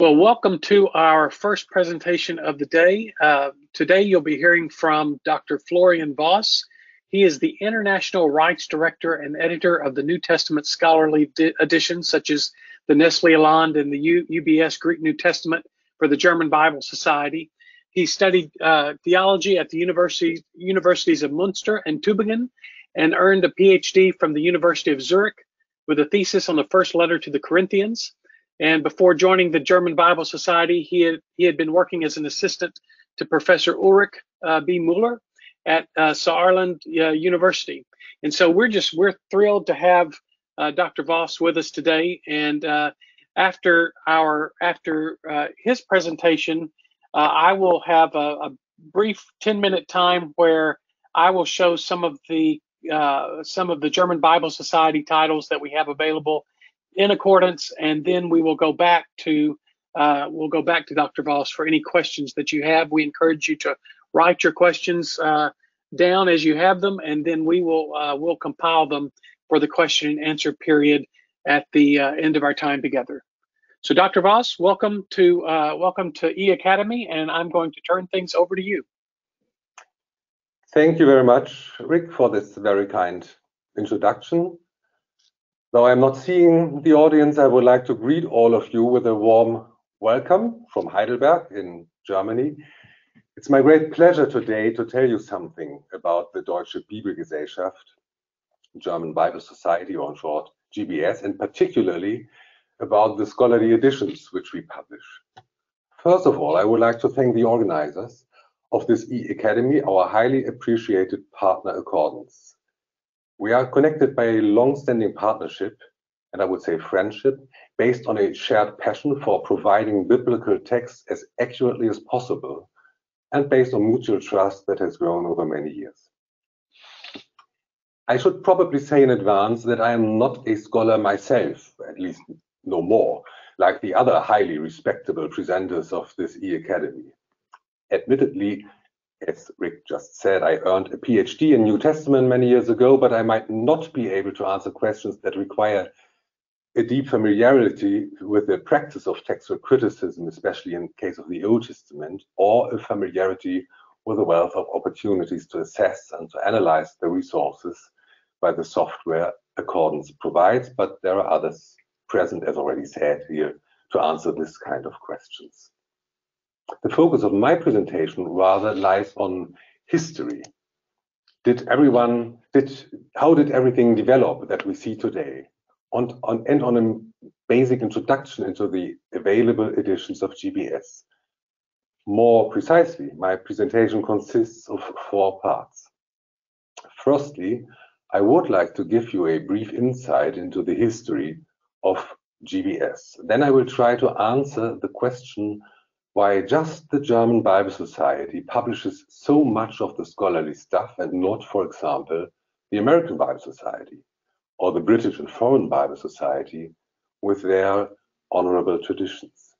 Well, welcome to our first presentation of the day. Uh, today you'll be hearing from Dr. Florian Voss. He is the International Rights Director and Editor of the New Testament scholarly editions, such as the Nestle Aland and the U UBS Greek New Testament for the German Bible Society. He studied uh, theology at the university, universities of Munster and Tübingen and earned a PhD from the University of Zurich with a thesis on the first letter to the Corinthians. And before joining the German Bible Society, he had, he had been working as an assistant to Professor Ulrich uh, B. Muller at uh, Saarland uh, University. And so we're just we're thrilled to have uh, Dr. Voss with us today. And uh, after our after uh, his presentation, I will have a, a, brief 10 minute time where I will show some of the some of the German Bible Society titles that we have available in accordance, and then we will go back to uh, we'll go back to Dr. Voss for any questions that you have. We encourage you to write your questions uh, down as you have them, and then we will uh, we'll compile them for the question and answer period at the uh, end of our time together. So, Dr. Voss, welcome to uh, welcome to E Academy, and I'm going to turn things over to you. Thank you very much, Rick, for this very kind introduction. Though I'm not seeing the audience, I would like to greet all of you with a warm welcome from Heidelberg in Germany. It's my great pleasure today to tell you something about the Deutsche Bibelgesellschaft, German Bible Society, or in short, GBS, and particularly about the scholarly editions which we publish. First of all, I would like to thank the organizers of this e-Academy, our highly appreciated partner Accordance. We are connected by a long-standing partnership, and I would say friendship, based on a shared passion for providing biblical texts as accurately as possible, and based on mutual trust that has grown over many years. I should probably say in advance that I am not a scholar myself, at least no more, like the other highly respectable presenters of this e-academy. Admittedly, as Rick just said, I earned a PhD in New Testament many years ago, but I might not be able to answer questions that require a deep familiarity with the practice of textual criticism, especially in case of the Old Testament, or a familiarity with a wealth of opportunities to assess and to analyze the resources by the software Accordance provides, but there are others present, as already said here, to answer this kind of questions. The focus of my presentation rather lies on history. Did everyone, did, how did everything develop that we see today? On, on, and on a basic introduction into the available editions of GBS. More precisely, my presentation consists of four parts. Firstly, I would like to give you a brief insight into the history of GBS. Then I will try to answer the question why just the German Bible Society publishes so much of the scholarly stuff and not, for example, the American Bible Society or the British and Foreign Bible Society with their honorable traditions.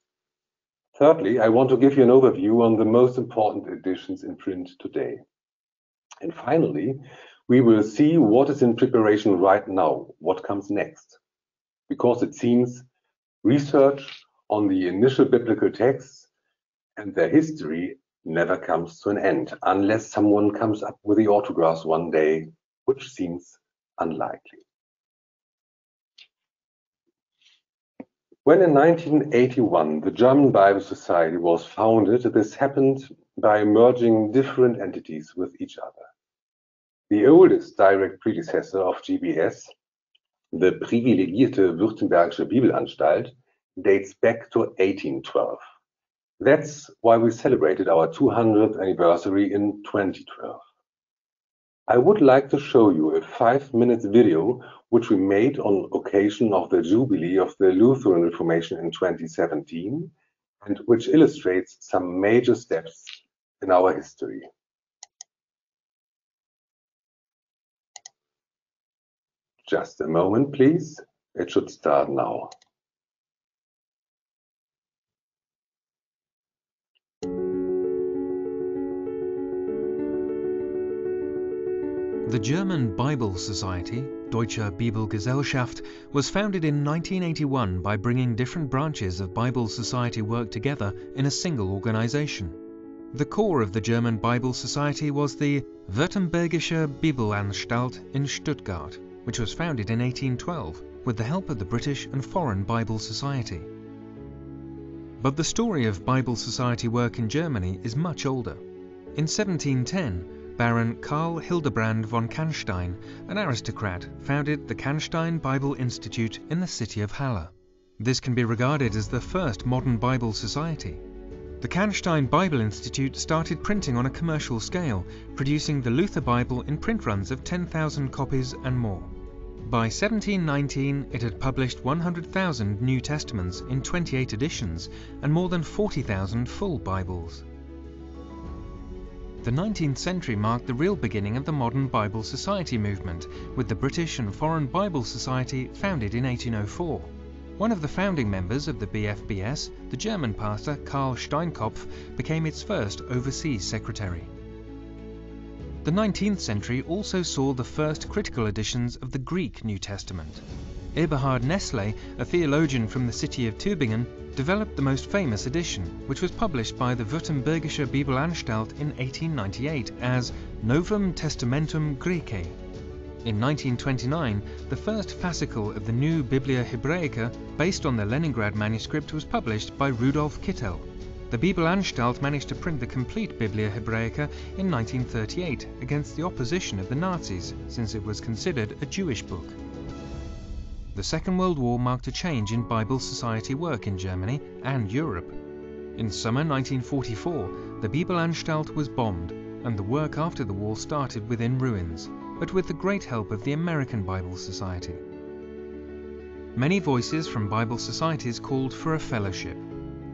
Thirdly, I want to give you an overview on the most important editions in print today. And finally, we will see what is in preparation right now, what comes next. Because it seems research on the initial biblical texts and their history never comes to an end unless someone comes up with the autographs one day, which seems unlikely. When in 1981 the German Bible Society was founded, this happened by merging different entities with each other. The oldest direct predecessor of GBS, the privilegierte Württembergische Bibelanstalt, dates back to 1812. That's why we celebrated our 200th anniversary in 2012. I would like to show you a five-minute video which we made on occasion of the Jubilee of the Lutheran Reformation in 2017 and which illustrates some major steps in our history. Just a moment, please. It should start now. The German Bible Society, Deutsche Bibelgesellschaft, was founded in 1981 by bringing different branches of Bible Society work together in a single organization. The core of the German Bible Society was the Württembergische Bibelanstalt in Stuttgart, which was founded in 1812 with the help of the British and Foreign Bible Society. But the story of Bible Society work in Germany is much older. In 1710, Baron Karl Hildebrand von Canstein, an aristocrat, founded the Canstein Bible Institute in the city of Halle. This can be regarded as the first modern Bible society. The Canstein Bible Institute started printing on a commercial scale, producing the Luther Bible in print runs of 10,000 copies and more. By 1719, it had published 100,000 New Testaments in 28 editions and more than 40,000 full Bibles. The 19th century marked the real beginning of the modern Bible Society movement, with the British and Foreign Bible Society founded in 1804. One of the founding members of the BFBS, the German pastor Karl Steinkopf, became its first overseas secretary. The 19th century also saw the first critical editions of the Greek New Testament. Eberhard Nestle, a theologian from the city of Tübingen, developed the most famous edition, which was published by the Württembergische Bibelanstalt in 1898 as Novum Testamentum Graece. In 1929, the first fascicle of the new Biblia Hebraica, based on the Leningrad manuscript, was published by Rudolf Kittel. The Bibelanstalt managed to print the complete Biblia Hebraica in 1938 against the opposition of the Nazis, since it was considered a Jewish book. The Second World War marked a change in Bible Society work in Germany and Europe. In summer 1944, the Bibelanstalt was bombed, and the work after the war started within ruins, but with the great help of the American Bible Society. Many voices from Bible societies called for a fellowship.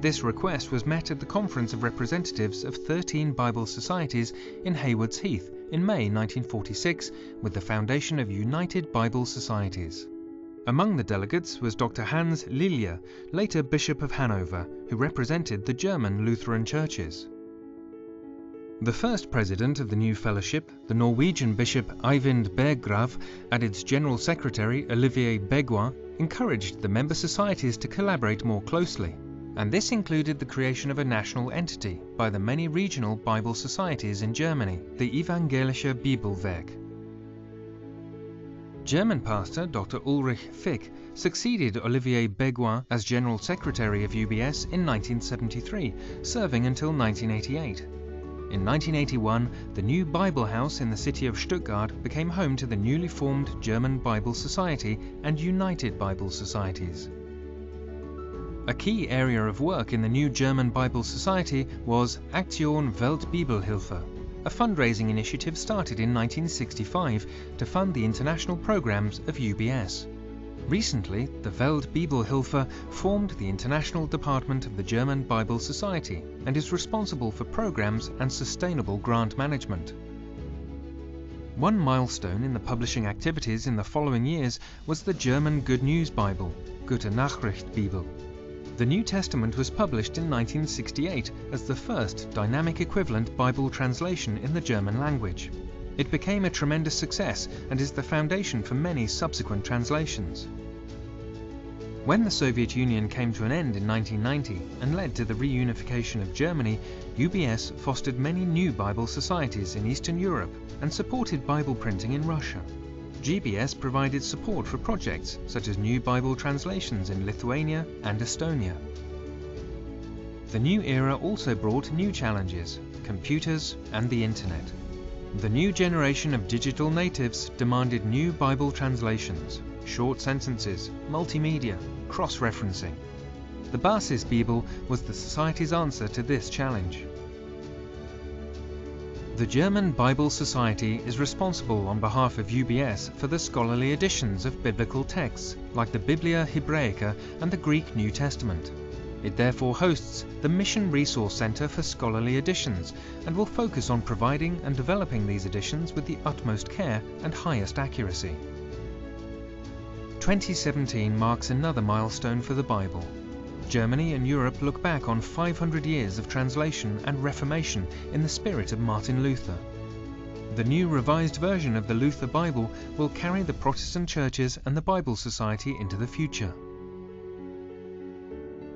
This request was met at the Conference of Representatives of 13 Bible Societies in Haywards Heath in May 1946 with the foundation of United Bible Societies. Among the delegates was Dr. Hans Lilje, later Bishop of Hanover, who represented the German Lutheran churches. The first president of the new fellowship, the Norwegian Bishop Eivind Berggrav, and its General Secretary Olivier Béguin, encouraged the member societies to collaborate more closely, and this included the creation of a national entity by the many regional Bible societies in Germany, the Evangelische Bibelwerk. German pastor Dr. Ulrich Fick succeeded Olivier Béguin as General Secretary of UBS in 1973, serving until 1988. In 1981, the new Bible House in the city of Stuttgart became home to the newly formed German Bible Society and United Bible Societies. A key area of work in the new German Bible Society was Aktion Weltbibelhilfe, a fundraising initiative started in 1965 to fund the international programs of UBS. Recently, the Weltbibelhilfe formed the international department of the German Bible Society and is responsible for programs and sustainable grant management. One milestone in the publishing activities in the following years was the German Good News Bible, Gute Nachricht Bibel, the New Testament was published in 1968 as the first dynamic equivalent Bible translation in the German language. It became a tremendous success and is the foundation for many subsequent translations. When the Soviet Union came to an end in 1990 and led to the reunification of Germany, UBS fostered many new Bible societies in Eastern Europe and supported Bible printing in Russia. GBS provided support for projects such as new Bible translations in Lithuania and Estonia. The new era also brought new challenges, computers and the internet. The new generation of digital natives demanded new Bible translations, short sentences, multimedia, cross-referencing. The Basis Bible was the Society's answer to this challenge. The German Bible Society is responsible on behalf of UBS for the scholarly editions of biblical texts like the Biblia Hebraica and the Greek New Testament. It therefore hosts the Mission Resource Center for Scholarly Editions and will focus on providing and developing these editions with the utmost care and highest accuracy. 2017 marks another milestone for the Bible. Germany and Europe look back on 500 years of translation and reformation in the spirit of Martin Luther. The new revised version of the Luther Bible will carry the Protestant churches and the Bible Society into the future.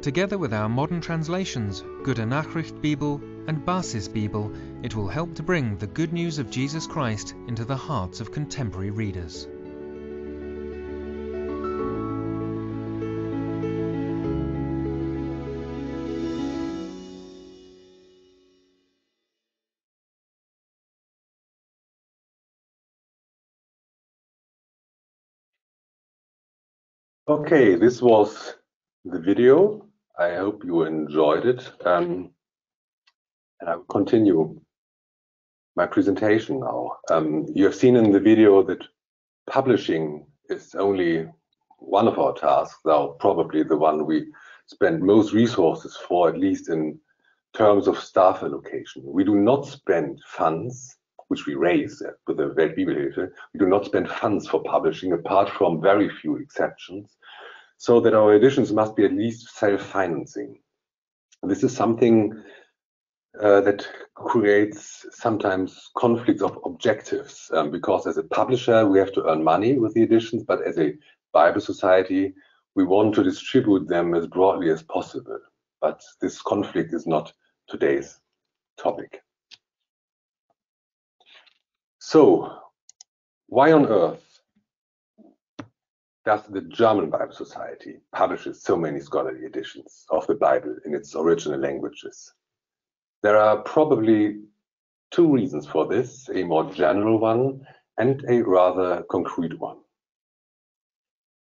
Together with our modern translations, Gute Nachricht Bibel and Basis Bibel, it will help to bring the good news of Jesus Christ into the hearts of contemporary readers. Okay, this was the video. I hope you enjoyed it. Um, and I will continue my presentation now. Um, you have seen in the video that publishing is only one of our tasks, though probably the one we spend most resources for, at least in terms of staff allocation. We do not spend funds which we raise with the Weltbibelhilfe, we do not spend funds for publishing apart from very few exceptions, so that our editions must be at least self-financing. This is something uh, that creates sometimes conflicts of objectives um, because as a publisher we have to earn money with the editions but as a bible society we want to distribute them as broadly as possible but this conflict is not today's topic so, why on earth does the German Bible Society publishes so many scholarly editions of the Bible in its original languages? There are probably two reasons for this, a more general one and a rather concrete one.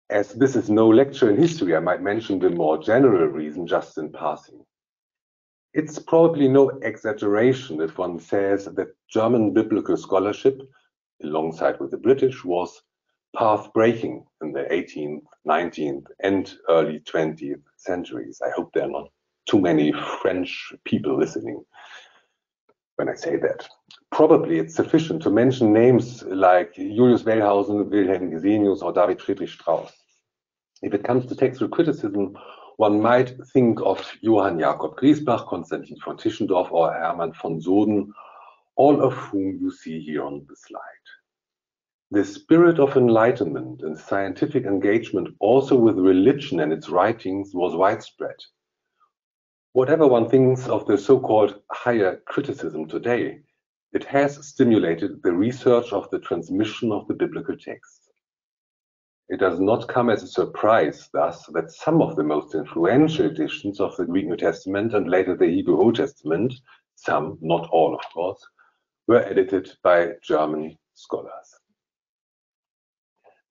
As this is no lecture in history, I might mention the more general reason just in passing. It's probably no exaggeration if one says that German biblical scholarship, alongside with the British, was path breaking in the 18th, 19th, and early 20th centuries. I hope there are not too many French people listening when I say that. Probably it's sufficient to mention names like Julius Wellhausen, Wilhelm Gesenius, or David Friedrich Strauss. If it comes to textual criticism, one might think of Johann Jakob Griesbach, Konstantin von Tischendorf, or Hermann von Soden, all of whom you see here on the slide. The spirit of enlightenment and scientific engagement also with religion and its writings was widespread. Whatever one thinks of the so-called higher criticism today, it has stimulated the research of the transmission of the biblical text. It does not come as a surprise, thus, that some of the most influential editions of the Greek New Testament and later the Hebrew Old Testament, some, not all of course, were edited by German scholars.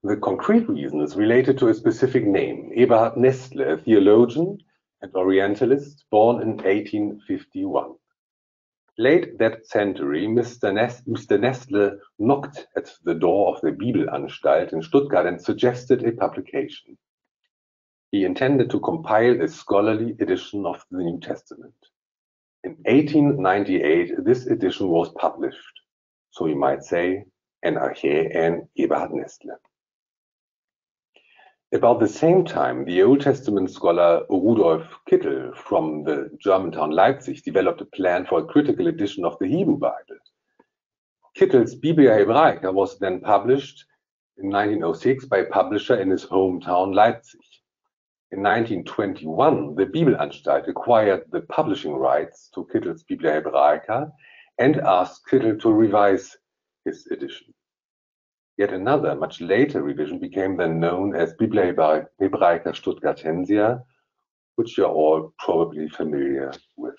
The concrete reason is related to a specific name, Eberhard Nestle, a theologian and Orientalist born in 1851. Late that century, Mr. Nestle knocked at the door of the Bibelanstalt in Stuttgart and suggested a publication. He intended to compile a scholarly edition of the New Testament. In 1898, this edition was published. So you might say, Enarche and Eberhard Nestle. About the same time, the Old Testament scholar Rudolf Kittel from the German town Leipzig developed a plan for a critical edition of the Hebrew Bible. Kittel's Biblia Hebraica was then published in 1906 by a publisher in his hometown Leipzig. In 1921, the Bibelanstalt acquired the publishing rights to Kittel's Biblia Hebraica and asked Kittel to revise his edition. Yet another, much later revision became then known as Biblia Hebraica Stuttgartensia, which you're all probably familiar with.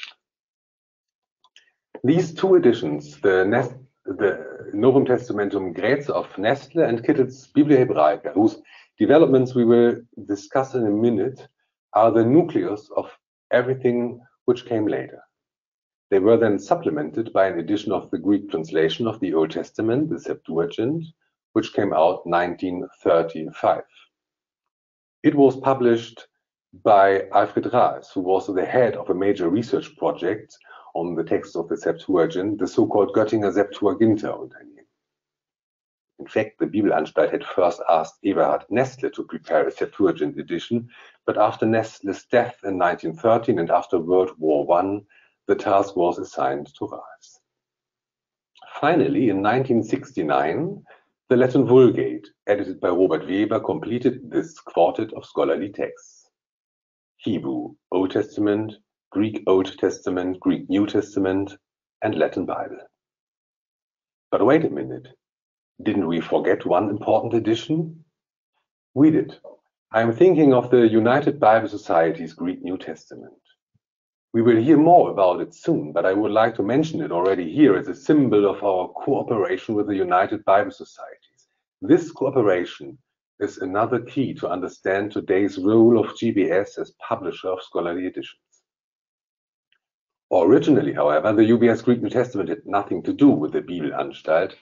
These two editions, the, Nest, the Novum Testamentum Graece of Nestle and Kittel's Biblia Hebraica, whose developments we will discuss in a minute, are the nucleus of everything which came later. They were then supplemented by an edition of the Greek translation of the Old Testament, the Septuagint, which came out 1935. It was published by Alfred Rahlfs, who was the head of a major research project on the text of the Septuagint, the so-called Göttinger Septuaginta Unternehmen. In fact, the Bibelanstalt had first asked Eberhard Nestle to prepare a Septuagint edition, but after Nestle's death in 1913 and after World War I, the task was assigned to Rahlfs. Finally, in 1969, the Latin Vulgate, edited by Robert Weber, completed this quartet of scholarly texts. Hebrew, Old Testament, Greek Old Testament, Greek New Testament, and Latin Bible. But wait a minute, didn't we forget one important edition? We did. I'm thinking of the United Bible Society's Greek New Testament. We will hear more about it soon, but I would like to mention it already here as a symbol of our cooperation with the United Bible Societies. This cooperation is another key to understand today's role of GBS as publisher of scholarly editions. Originally, however, the UBS Greek New Testament had nothing to do with the Bibelanstalt,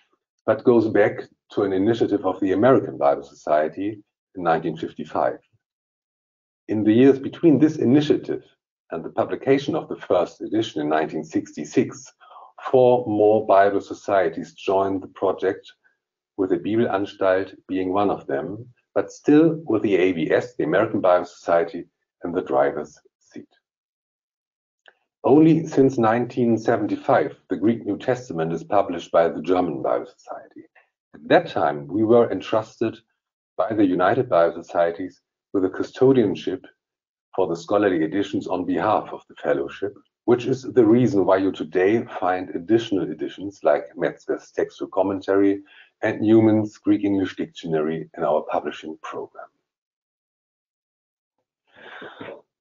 but goes back to an initiative of the American Bible Society in 1955. In the years between this initiative and the publication of the first edition in 1966, four more Bible societies joined the project, with the Bibelanstalt being one of them, but still with the ABS, the American Bible Society, in the driver's seat. Only since 1975, the Greek New Testament is published by the German Bible Society. At that time, we were entrusted by the United Bible Societies with a custodianship for the scholarly editions on behalf of the fellowship, which is the reason why you today find additional editions like Metzger's textual commentary and Newman's Greek English dictionary in our publishing program.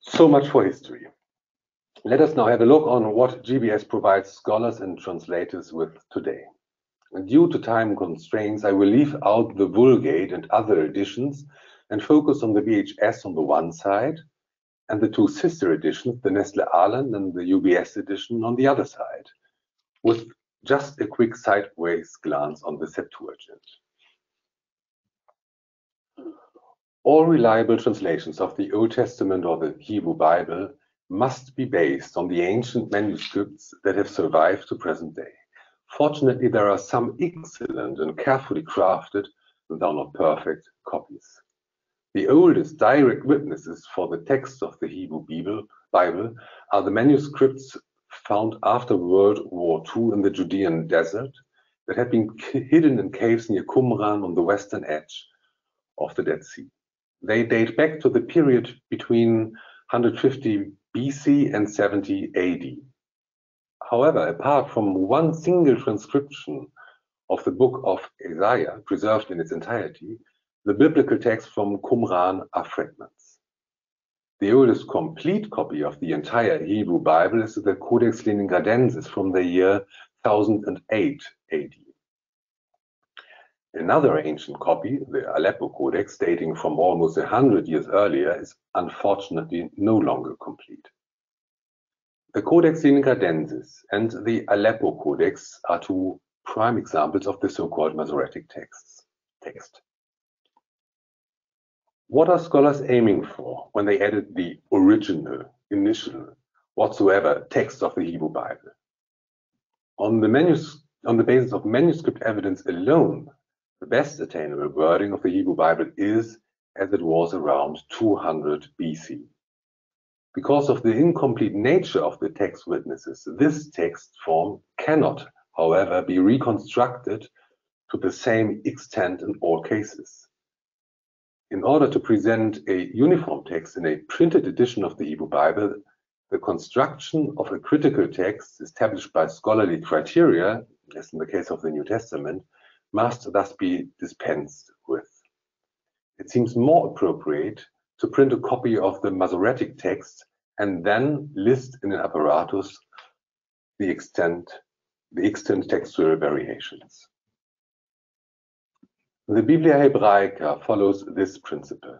So much for history. Let us now have a look on what GBS provides scholars and translators with today. Due to time constraints, I will leave out the Vulgate and other editions and focus on the BHS on the one side and the two sister editions, the Nestle Aland and the UBS edition on the other side, with just a quick sideways glance on the Septuagint. All reliable translations of the Old Testament or the Hebrew Bible must be based on the ancient manuscripts that have survived to present day. Fortunately, there are some excellent and carefully crafted, though not perfect, copies. The oldest direct witnesses for the text of the Hebrew Bible are the manuscripts found after World War II in the Judean desert that had been hidden in caves near Qumran on the western edge of the Dead Sea. They date back to the period between 150 BC and 70 AD. However, apart from one single transcription of the book of Isaiah, preserved in its entirety, the biblical texts from Qumran are fragments. The oldest complete copy of the entire Hebrew Bible is the Codex Leningradensis from the year 1008 AD. Another ancient copy, the Aleppo Codex, dating from almost a hundred years earlier, is unfortunately no longer complete. The Codex Leningradensis and the Aleppo Codex are two prime examples of the so-called Masoretic texts. Text. What are scholars aiming for when they edit the original, initial, whatsoever text of the Hebrew Bible? On the, manus on the basis of manuscript evidence alone, the best attainable wording of the Hebrew Bible is as it was around 200 BC. Because of the incomplete nature of the text witnesses, this text form cannot, however, be reconstructed to the same extent in all cases in order to present a uniform text in a printed edition of the Hebrew Bible, the construction of a critical text established by scholarly criteria, as in the case of the New Testament, must thus be dispensed with. It seems more appropriate to print a copy of the Masoretic text and then list in an apparatus the extent, the extant textual variations. The Biblia Hebraica follows this principle.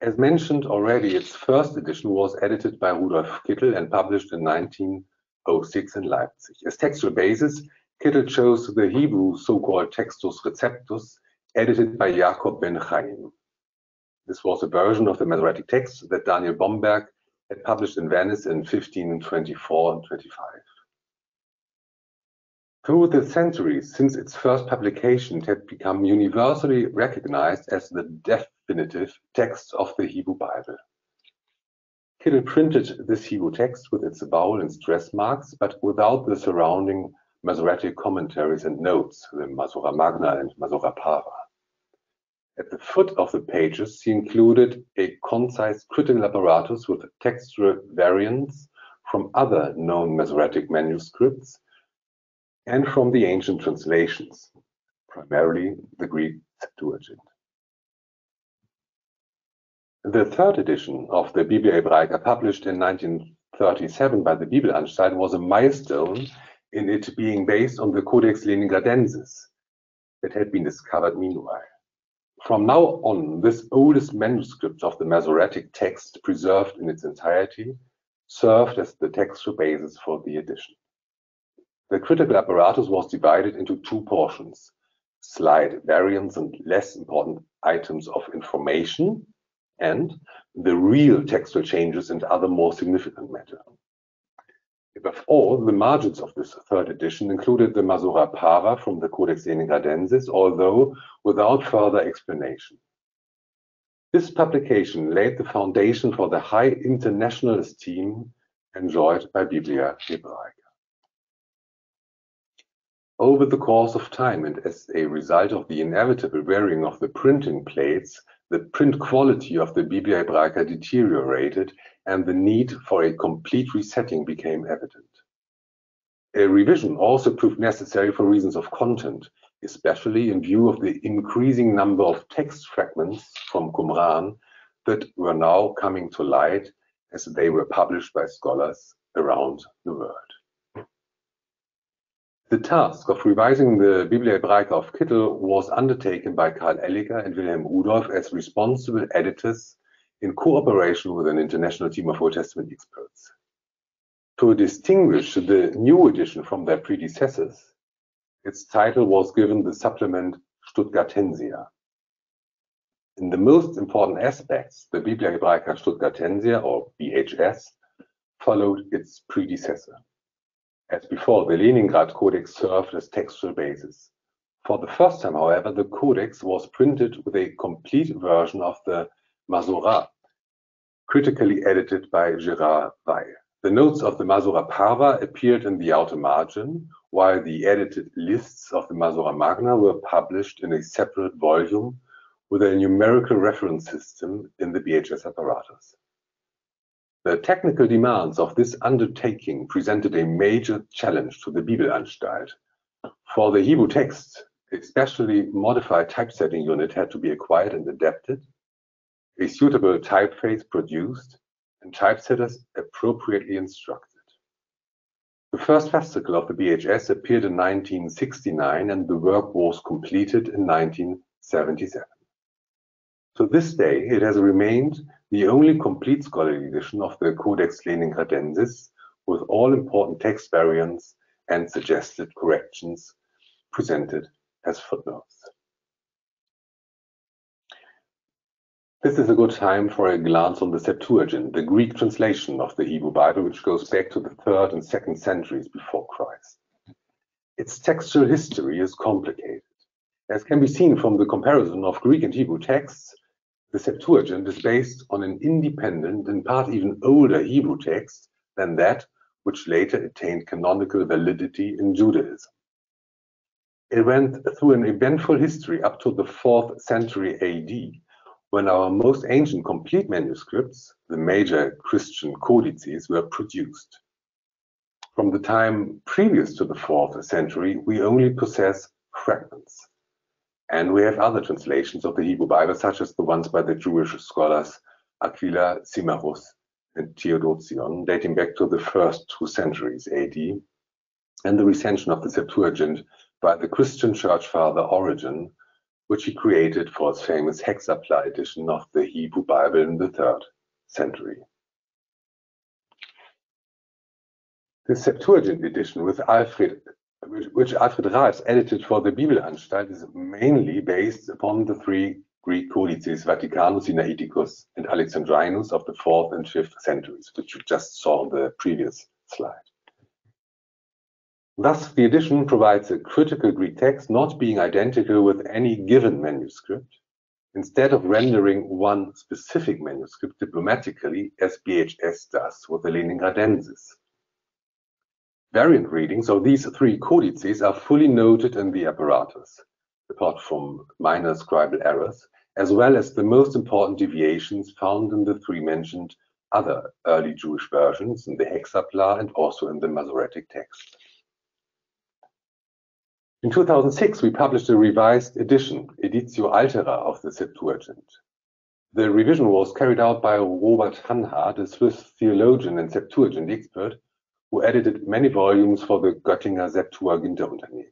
As mentioned already, its first edition was edited by Rudolf Kittel and published in 1906 in Leipzig. As textual basis, Kittel chose the Hebrew so-called Textus Receptus, edited by Jacob ben Chaim. This was a version of the Masoretic text that Daniel Bomberg had published in Venice in 1524 and 25. Through the centuries, since its first publication, it had become universally recognized as the definitive text of the Hebrew Bible. Kittel printed this Hebrew text with its vowel and stress marks, but without the surrounding Masoretic commentaries and notes, the Masora Magna and Masora Parva. At the foot of the pages, he included a concise critical apparatus with textual variants from other known Masoretic manuscripts and from the ancient translations, primarily the Greek Septuagint. The third edition of the Biblia Hebraica, published in 1937 by the Bibelanstalt, was a milestone in it being based on the Codex Leningradensis that had been discovered meanwhile. From now on, this oldest manuscript of the Masoretic text, preserved in its entirety, served as the textual basis for the edition. The critical apparatus was divided into two portions, slide variants and less important items of information, and the real textual changes and other more significant matter. Above all, the margins of this third edition included the Masora Parva from the Codex Leningradensis, although without further explanation. This publication laid the foundation for the high international esteem enjoyed by Biblia Hebraica. Over the course of time and as a result of the inevitable wearing of the printing plates, the print quality of the Biblia Hebraica deteriorated and the need for a complete resetting became evident. A revision also proved necessary for reasons of content, especially in view of the increasing number of text fragments from Qumran that were now coming to light as they were published by scholars around the world. The task of revising the Biblia Hebraica of Kittel was undertaken by Karl Elliger and Wilhelm Rudolph as responsible editors in cooperation with an international team of Old Testament experts. To distinguish the new edition from their predecessors, its title was given the supplement Stuttgartensia. In the most important aspects, the Biblia Hebraica Stuttgartensia, or BHS, followed its predecessor. As before, the Leningrad Codex served as textual basis. For the first time, however, the Codex was printed with a complete version of the Masora, critically edited by Gerard Weil. The notes of the Masora Parva appeared in the outer margin, while the edited lists of the Masora Magna were published in a separate volume with a numerical reference system in the BHS apparatus. The technical demands of this undertaking presented a major challenge to the Bibelanstalt. For the Hebrew texts, a specially modified typesetting unit had to be acquired and adapted, a suitable typeface produced, and typesetters appropriately instructed. The first fascicle of the BHS appeared in 1969 and the work was completed in 1977. To this day, it has remained the only complete scholarly edition of the Codex Leningradensis with all important text variants and suggested corrections presented as footnotes. This is a good time for a glance on the Septuagint, the Greek translation of the Hebrew Bible, which goes back to the third and second centuries before Christ. Its textual history is complicated. As can be seen from the comparison of Greek and Hebrew texts, the Septuagint is based on an independent, in part even older Hebrew text than that which later attained canonical validity in Judaism. It went through an eventful history up to the 4th century AD, when our most ancient complete manuscripts, the major Christian codices, were produced. From the time previous to the 4th century, we only possess fragments. And we have other translations of the Hebrew Bible, such as the ones by the Jewish scholars Aquila, Symmachus, and Theodotion, dating back to the first two centuries AD, and the recension of the Septuagint by the Christian church father Origen, which he created for his famous hexapla edition of the Hebrew Bible in the third century. The Septuagint edition with Alfred, which Alfred Rahlfs edited for the Bibelanstalt, is mainly based upon the three Greek codices Vaticanus, Sinaiticus, and Alexandrinus of the fourth and fifth centuries, which you just saw on the previous slide. Thus, the edition provides a critical Greek text not being identical with any given manuscript, instead of rendering one specific manuscript diplomatically as BHS does with the Leningradensis. Variant readings of these three codices are fully noted in the apparatus, apart from minor scribal errors, as well as the most important deviations found in the three mentioned other early Jewish versions in the Hexapla and also in the Masoretic text. In 2006, we published a revised edition, Editio Altera, of the Septuagint. The revision was carried out by Robert Hanhart, a Swiss theologian and Septuagint expert, who edited many volumes for the Göttinger Septuaginterunternehmen.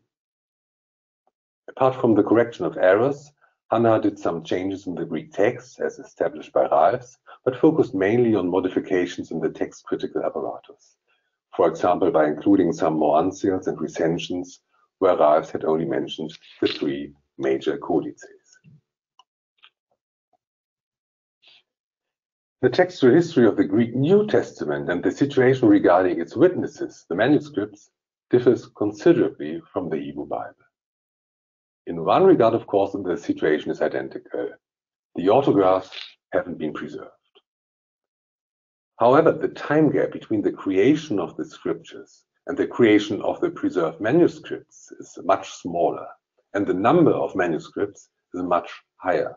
Apart from the correction of errors, Hanhart did some changes in the Greek text, as established by Rahlfs, but focused mainly on modifications in the text critical apparatus. For example, by including some more uncials and recensions, where Rahlfs had only mentioned the three major codices. The textual history of the Greek New Testament and the situation regarding its witnesses, the manuscripts, differs considerably from the Hebrew Bible. In one regard, of course, the situation is identical. The autographs haven't been preserved. However, the time gap between the creation of the scriptures and the creation of the preserved manuscripts is much smaller, and the number of manuscripts is much higher.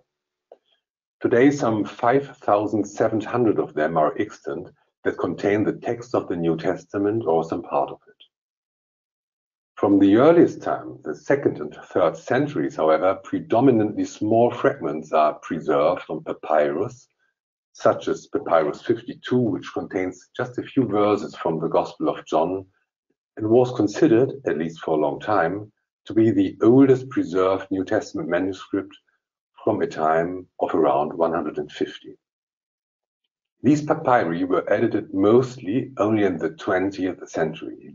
Today, some 5,700 of them are extant that contain the text of the New Testament or some part of it. From the earliest time, the second and third centuries, however, predominantly small fragments are preserved on papyrus, such as Papyrus 52, which contains just a few verses from the Gospel of John and was considered, at least for a long time, to be the oldest preserved New Testament manuscript from a time of around 150. These papyri were edited mostly only in the 20th century.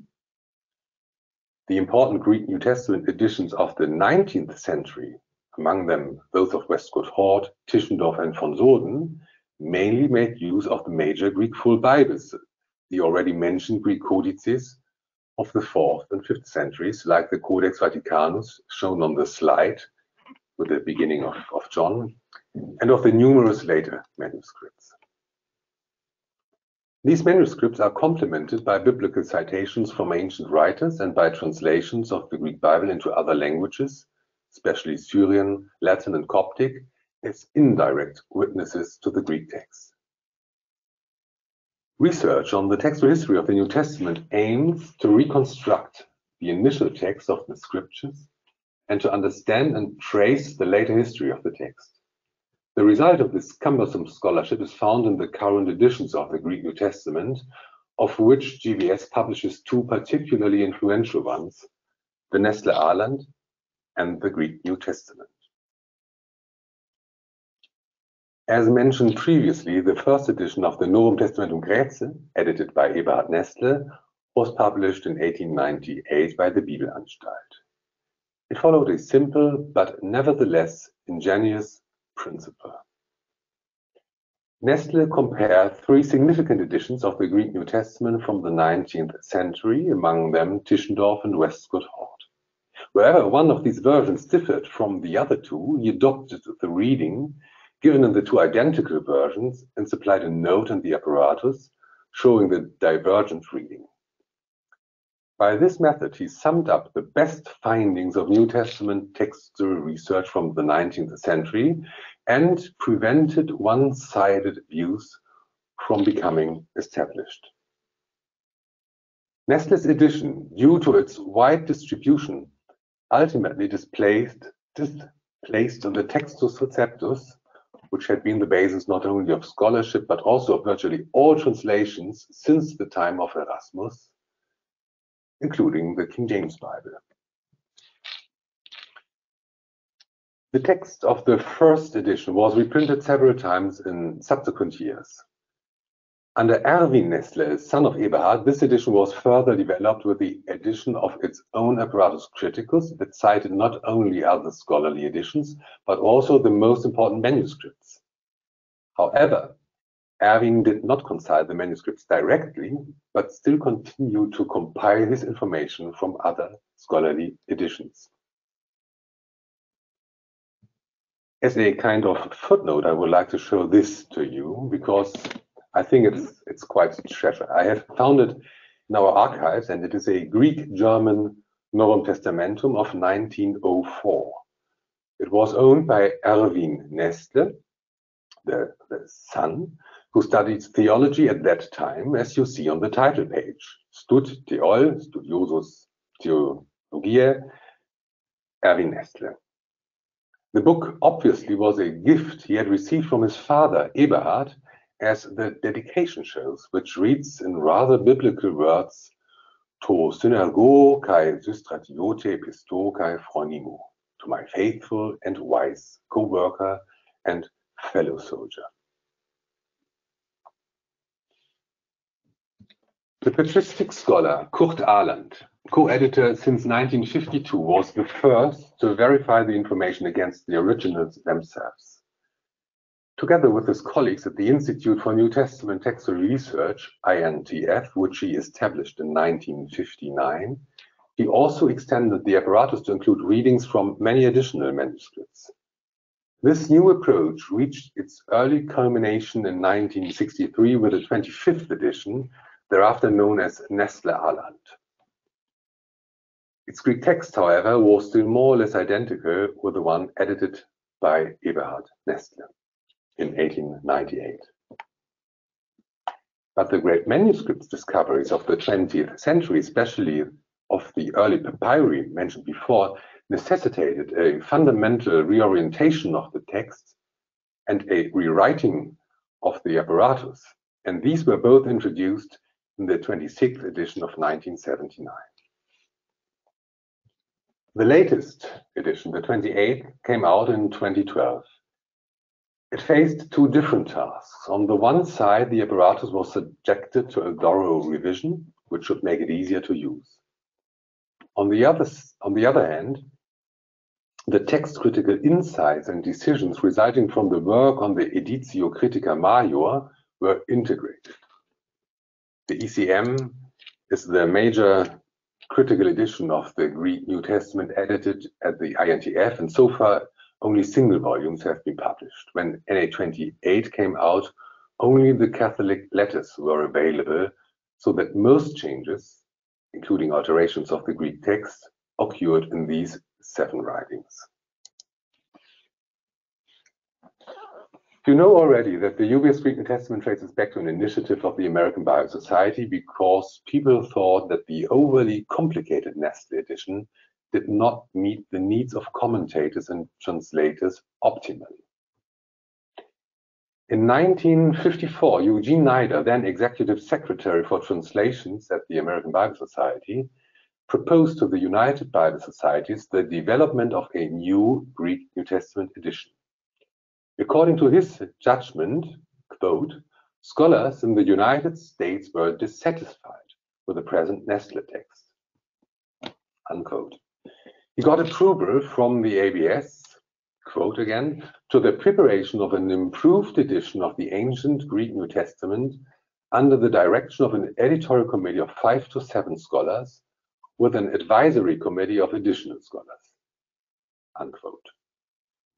The important Greek New Testament editions of the 19th century, among them those of Westcott Hort, Tischendorf, and von Soden, mainly made use of the major Greek full Bibles, the already mentioned Greek codices of the 4th and 5th centuries, like the Codex Vaticanus, shown on the slide with the beginning of, of John, and of the numerous later manuscripts. These manuscripts are complemented by biblical citations from ancient writers and by translations of the Greek Bible into other languages, especially Syrian, Latin, and Coptic, as indirect witnesses to the Greek text. Research on the textual history of the New Testament aims to reconstruct the initial text of the scriptures and to understand and trace the later history of the text. The result of this cumbersome scholarship is found in the current editions of the Greek New Testament, of which GBS publishes two particularly influential ones, the Nestle Aland and the Greek New Testament. As mentioned previously, the first edition of the Novum Testamentum Graece, edited by Eberhard Nestle, was published in 1898 by the Bibelanstalt. It followed a simple but nevertheless ingenious principle. Nestle compared three significant editions of the Greek New Testament from the 19th century, among them Tischendorf and Westcott Hort. Wherever one of these versions differed from the other two, he adopted the reading given in the two identical versions and supplied a note in the apparatus showing the divergent reading. By this method, he summed up the best findings of New Testament textual research from the 19th century and prevented one-sided views from becoming established. Nestle's edition, due to its wide distribution, ultimately displaced, displaced the Textus Receptus, which had been the basis not only of scholarship but also of virtually all translations since the time of Erasmus, including the King James Bible. The text of the first edition was reprinted several times in subsequent years. Under Erwin Nestle, son of Eberhard, this edition was further developed with the addition of its own apparatus criticus that cited not only other scholarly editions, but also the most important manuscripts. However, Erwin did not consult the manuscripts directly, but still continued to compile his information from other scholarly editions. As a kind of footnote, I would like to show this to you because I think it's it's quite treasure. I have found it in our archives, and it is a Greek-German Novum Testamentum of 1904. It was owned by Erwin Nestle, the, the son, who studied theology at that time, as you see on the title page. Stud Theol, Studiosus Theologiae, Erwin Nestle. The book obviously was a gift he had received from his father, Eberhard, as the dedication shows, which reads in rather biblical words, To synergo kai systratiote pisto kai phronimo, to my faithful and wise co-worker and fellow soldier. The patristic scholar Kurt Aland, co-editor since 1952, was the first to verify the information against the originals themselves. Together with his colleagues at the Institute for New Testament Textual Research, INTF, which he established in 1959, he also extended the apparatus to include readings from many additional manuscripts. This new approach reached its early culmination in 1963 with the 25th edition, thereafter known as Nestle Aland. Its Greek text, however, was still more or less identical with the one edited by Eberhard Nestle in 1898. But the great manuscripts discoveries of the 20th century, especially of the early papyri mentioned before, necessitated a fundamental reorientation of the text and a rewriting of the apparatus, and these were both introduced in the 26th edition of 1979. The latest edition, the 28th, came out in 2012. It faced two different tasks. On the one side, the apparatus was subjected to a thorough revision, which should make it easier to use. On the other, on the other hand, the text critical insights and decisions resulting from the work on the Editio Critica Major were integrated. The ECM is the major critical edition of the Greek New Testament edited at the INTF, and so far only single volumes have been published. When NA28 came out, only the Catholic letters were available, so that most changes, including alterations of the Greek text, occurred in these seven writings. You know already that the UBS Greek New Testament traces back to an initiative of the American Bible Society because people thought that the overly complicated Nestle edition did not meet the needs of commentators and translators optimally. In 1954, Eugene Nida, then Executive Secretary for Translations at the American Bible Society, proposed to the United Bible Societies the development of a new Greek New Testament edition. According to his judgment, quote, scholars in the United States were dissatisfied with the present Nestle text, unquote. He got approval from the ABS, quote again, to the preparation of an improved edition of the ancient Greek New Testament under the direction of an editorial committee of five to seven scholars with an advisory committee of additional scholars, unquote.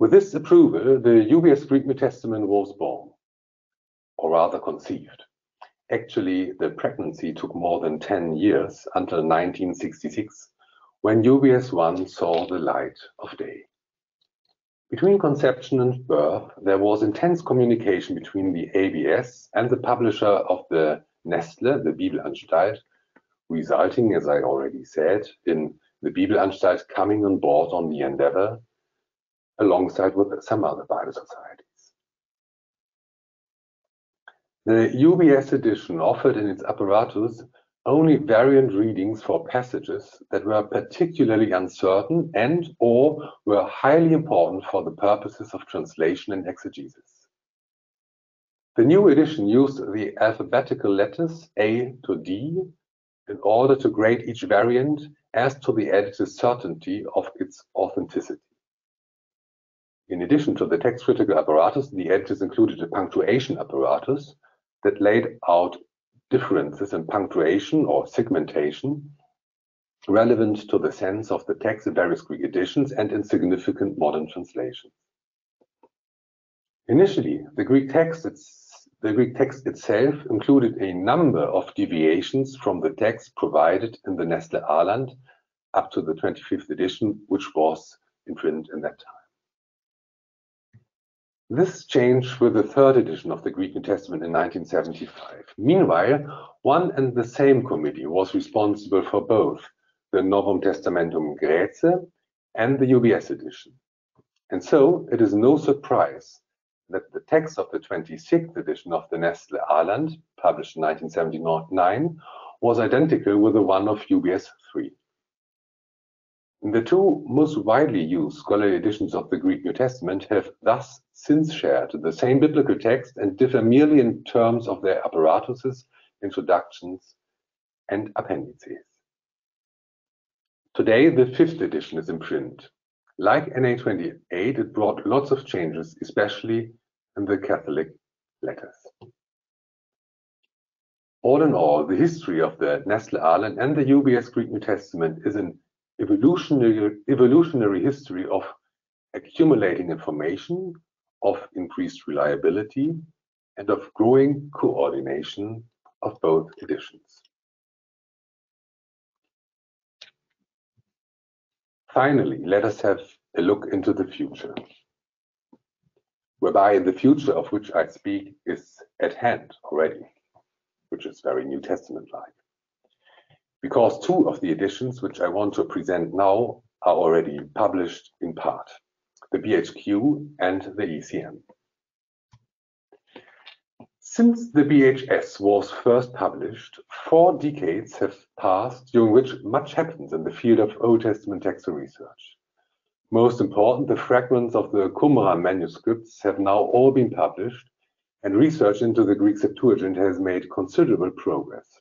With this approval, the UBS Greek New Testament was born, or rather conceived. Actually, the pregnancy took more than 10 years until 1966 when UBS 1 saw the light of day. Between conception and birth, there was intense communication between the ABS and the publisher of the Nestle, the Bibelanstalt, resulting, as I already said, in the Bibelanstalt coming on board on the endeavor alongside with some other Bible societies. The UBS edition offered in its apparatus only variant readings for passages that were particularly uncertain and or were highly important for the purposes of translation and exegesis. The new edition used the alphabetical letters A to D in order to grade each variant as to the editor's certainty of its authenticity. In addition to the text critical apparatus, the editors included a punctuation apparatus that laid out differences in punctuation or segmentation relevant to the sense of the text in various Greek editions and in significant modern translations. Initially, the Greek text the Greek text itself included a number of deviations from the text provided in the Nestle Aland up to the 25th edition, which was in print in that time. This changed with the third edition of the Greek New Testament in 1975. Meanwhile, one and the same committee was responsible for both the Novum Testamentum Graece and the UBS edition. And so it is no surprise that the text of the 26th edition of the Nestle Aland, published in 1979, was identical with the one of UBS 3. The two most widely used scholarly editions of the Greek New Testament have thus since shared the same biblical text and differ merely in terms of their apparatuses, introductions, and appendices. Today, the fifth edition is in print. Like NA28, it brought lots of changes, especially in the Catholic letters. All in all, the history of the Nestle Aland and the UBS Greek New Testament is an evolutionary, evolutionary history of accumulating information, of increased reliability, and of growing coordination of both editions. Finally, let us have a look into the future, whereby the future of which I speak is at hand already, which is very New Testament-like because two of the editions which I want to present now are already published in part, the BHQ and the ECM. Since the BHS was first published, four decades have passed during which much happens in the field of Old Testament textual research. Most important, the fragments of the Qumran manuscripts have now all been published, and research into the Greek Septuagint has made considerable progress.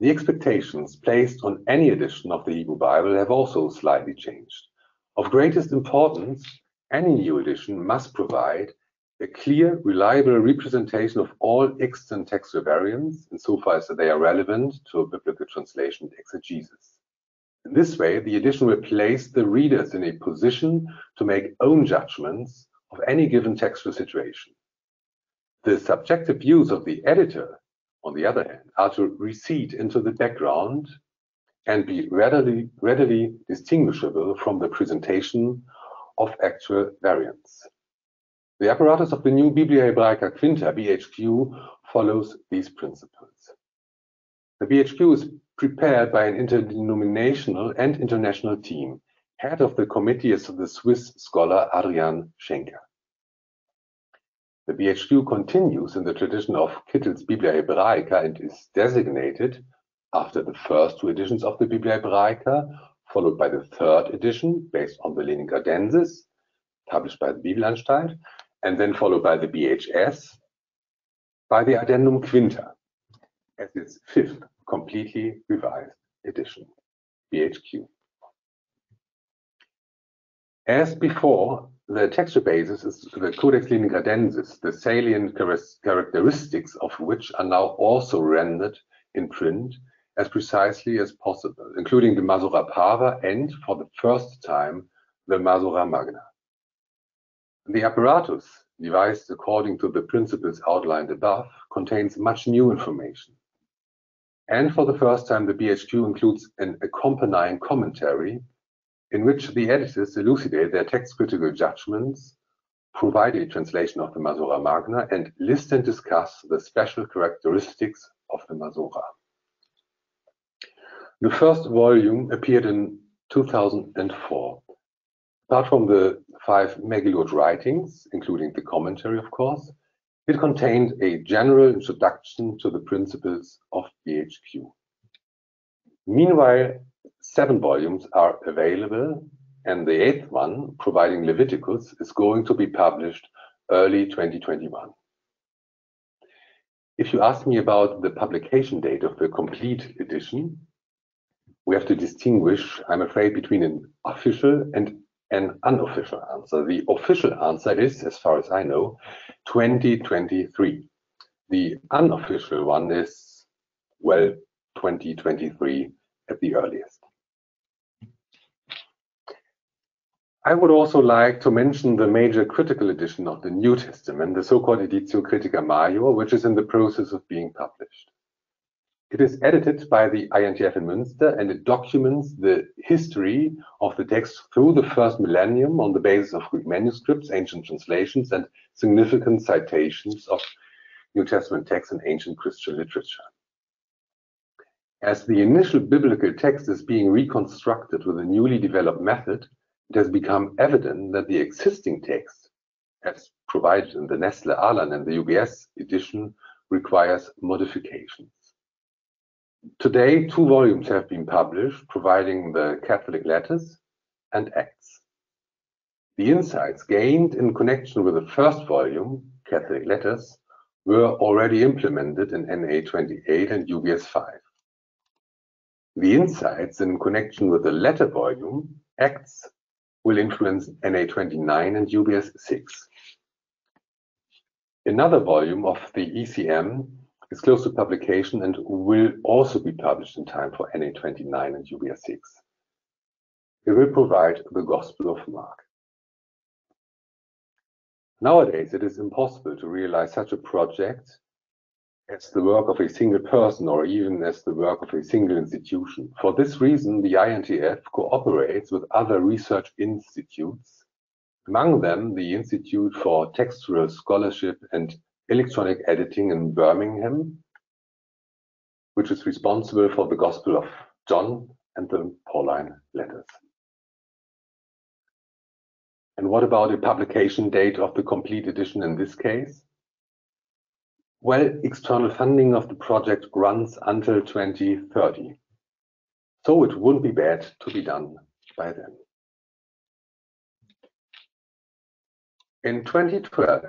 The expectations placed on any edition of the Hebrew Bible have also slightly changed. Of greatest importance, any new edition must provide a clear, reliable representation of all extant textual variants, insofar as they are relevant to a biblical translation exegesis. In this way, the edition will place the readers in a position to make own judgments of any given textual situation. The subjective views of the editor on the other hand, are to recede into the background and be readily, readily distinguishable from the presentation of actual variants. The apparatus of the new Biblia Hebraica Quinta, BHQ, follows these principles. The BHQ is prepared by an interdenominational and international team. Head of the committee is the Swiss scholar Adrian Schenker. The BHQ continues in the tradition of Kittel's Biblia Hebraica and is designated after the first two editions of the Biblia Hebraica, followed by the third edition based on the Leningradensis, published by the Bibelanstalt, and then followed by the BHS, by the Addendum Quinta, as its fifth completely revised edition, BHQ. As before, the texture basis is the Codex Leningradensis, the salient characteristics of which are now also rendered in print as precisely as possible, including the Masora Parva and, for the first time, the Masora Magna. The apparatus, devised according to the principles outlined above, contains much new information. And for the first time, the BHQ includes an accompanying commentary in which the editors elucidate their text-critical judgments, provide a translation of the Masora Magna, and list and discuss the special characteristics of the Masora. The first volume appeared in 2004. Apart from the five Megillot writings, including the commentary, of course, it contained a general introduction to the principles of BHQ. Meanwhile, seven volumes are available, and the eighth one, providing Leviticus, is going to be published early 2021. If you ask me about the publication date of the complete edition, we have to distinguish, I'm afraid, between an official and an unofficial answer. The official answer is, as far as I know, 2023. The unofficial one is, well, 2023 at the earliest. I would also like to mention the major critical edition of the New Testament, the so-called Editio Critica Major, which is in the process of being published. It is edited by the INTF in Münster and it documents the history of the text through the first millennium on the basis of Greek manuscripts, ancient translations, and significant citations of New Testament texts and ancient Christian literature. As the initial biblical text is being reconstructed with a newly developed method, it has become evident that the existing text, as provided in the Nestle Aland and the UBS edition, requires modifications. Today, two volumes have been published, providing the Catholic letters and Acts. The insights gained in connection with the first volume, Catholic letters, were already implemented in NA 28 and UBS 5. The insights in connection with the latter volume, Acts, will influence NA29 and UBS 6. Another volume of the ECM is close to publication and will also be published in time for NA29 and UBS 6. It will provide the Gospel of Mark. Nowadays, it is impossible to realize such a project as the work of a single person or even as the work of a single institution. For this reason, the INTF cooperates with other research institutes, among them the Institute for Textual Scholarship and Electronic Editing in Birmingham, which is responsible for the Gospel of John and the Pauline letters. And what about a publication date of the complete edition in this case? Well, external funding of the project runs until 2030. So it wouldn't be bad to be done by then. In 2012,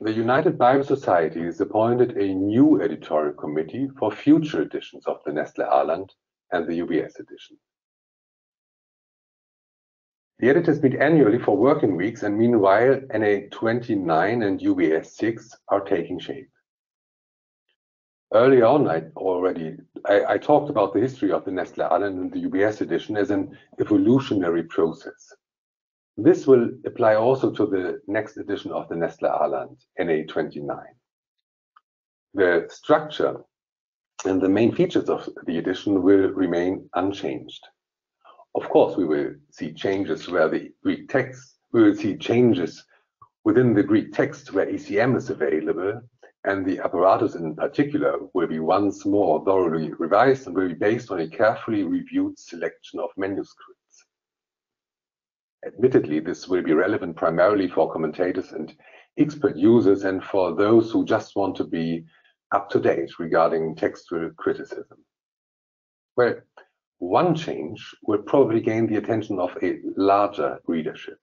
the United Bible Society has appointed a new editorial committee for future editions of the Nestle Aland and the UBS edition. The editors meet annually for working weeks, and meanwhile, NA 29 and UBS 6 are taking shape. Early on, I already I, I talked about the history of the Nestle Aland and the UBS edition as an evolutionary process. This will apply also to the next edition of the Nestle Aland, NA 29. The structure and the main features of the edition will remain unchanged. Of course, we will see changes where the Greek text, we will see changes within the Greek text where ECM is available, and the apparatus in particular will be once more thoroughly revised and will be based on a carefully reviewed selection of manuscripts. Admittedly, this will be relevant primarily for commentators and expert users and for those who just want to be up to date regarding textual criticism. Well, one change will probably gain the attention of a larger readership.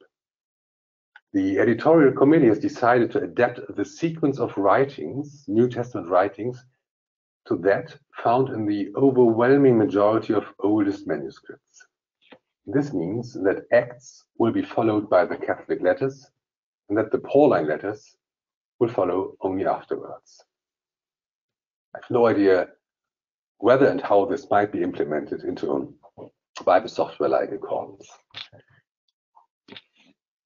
The editorial committee has decided to adapt the sequence of writings, New Testament writings, to that found in the overwhelming majority of oldest manuscripts. This means that Acts will be followed by the Catholic letters and that the Pauline letters will follow only afterwards. I have no idea whether and how this might be implemented into Bible software like Accordance.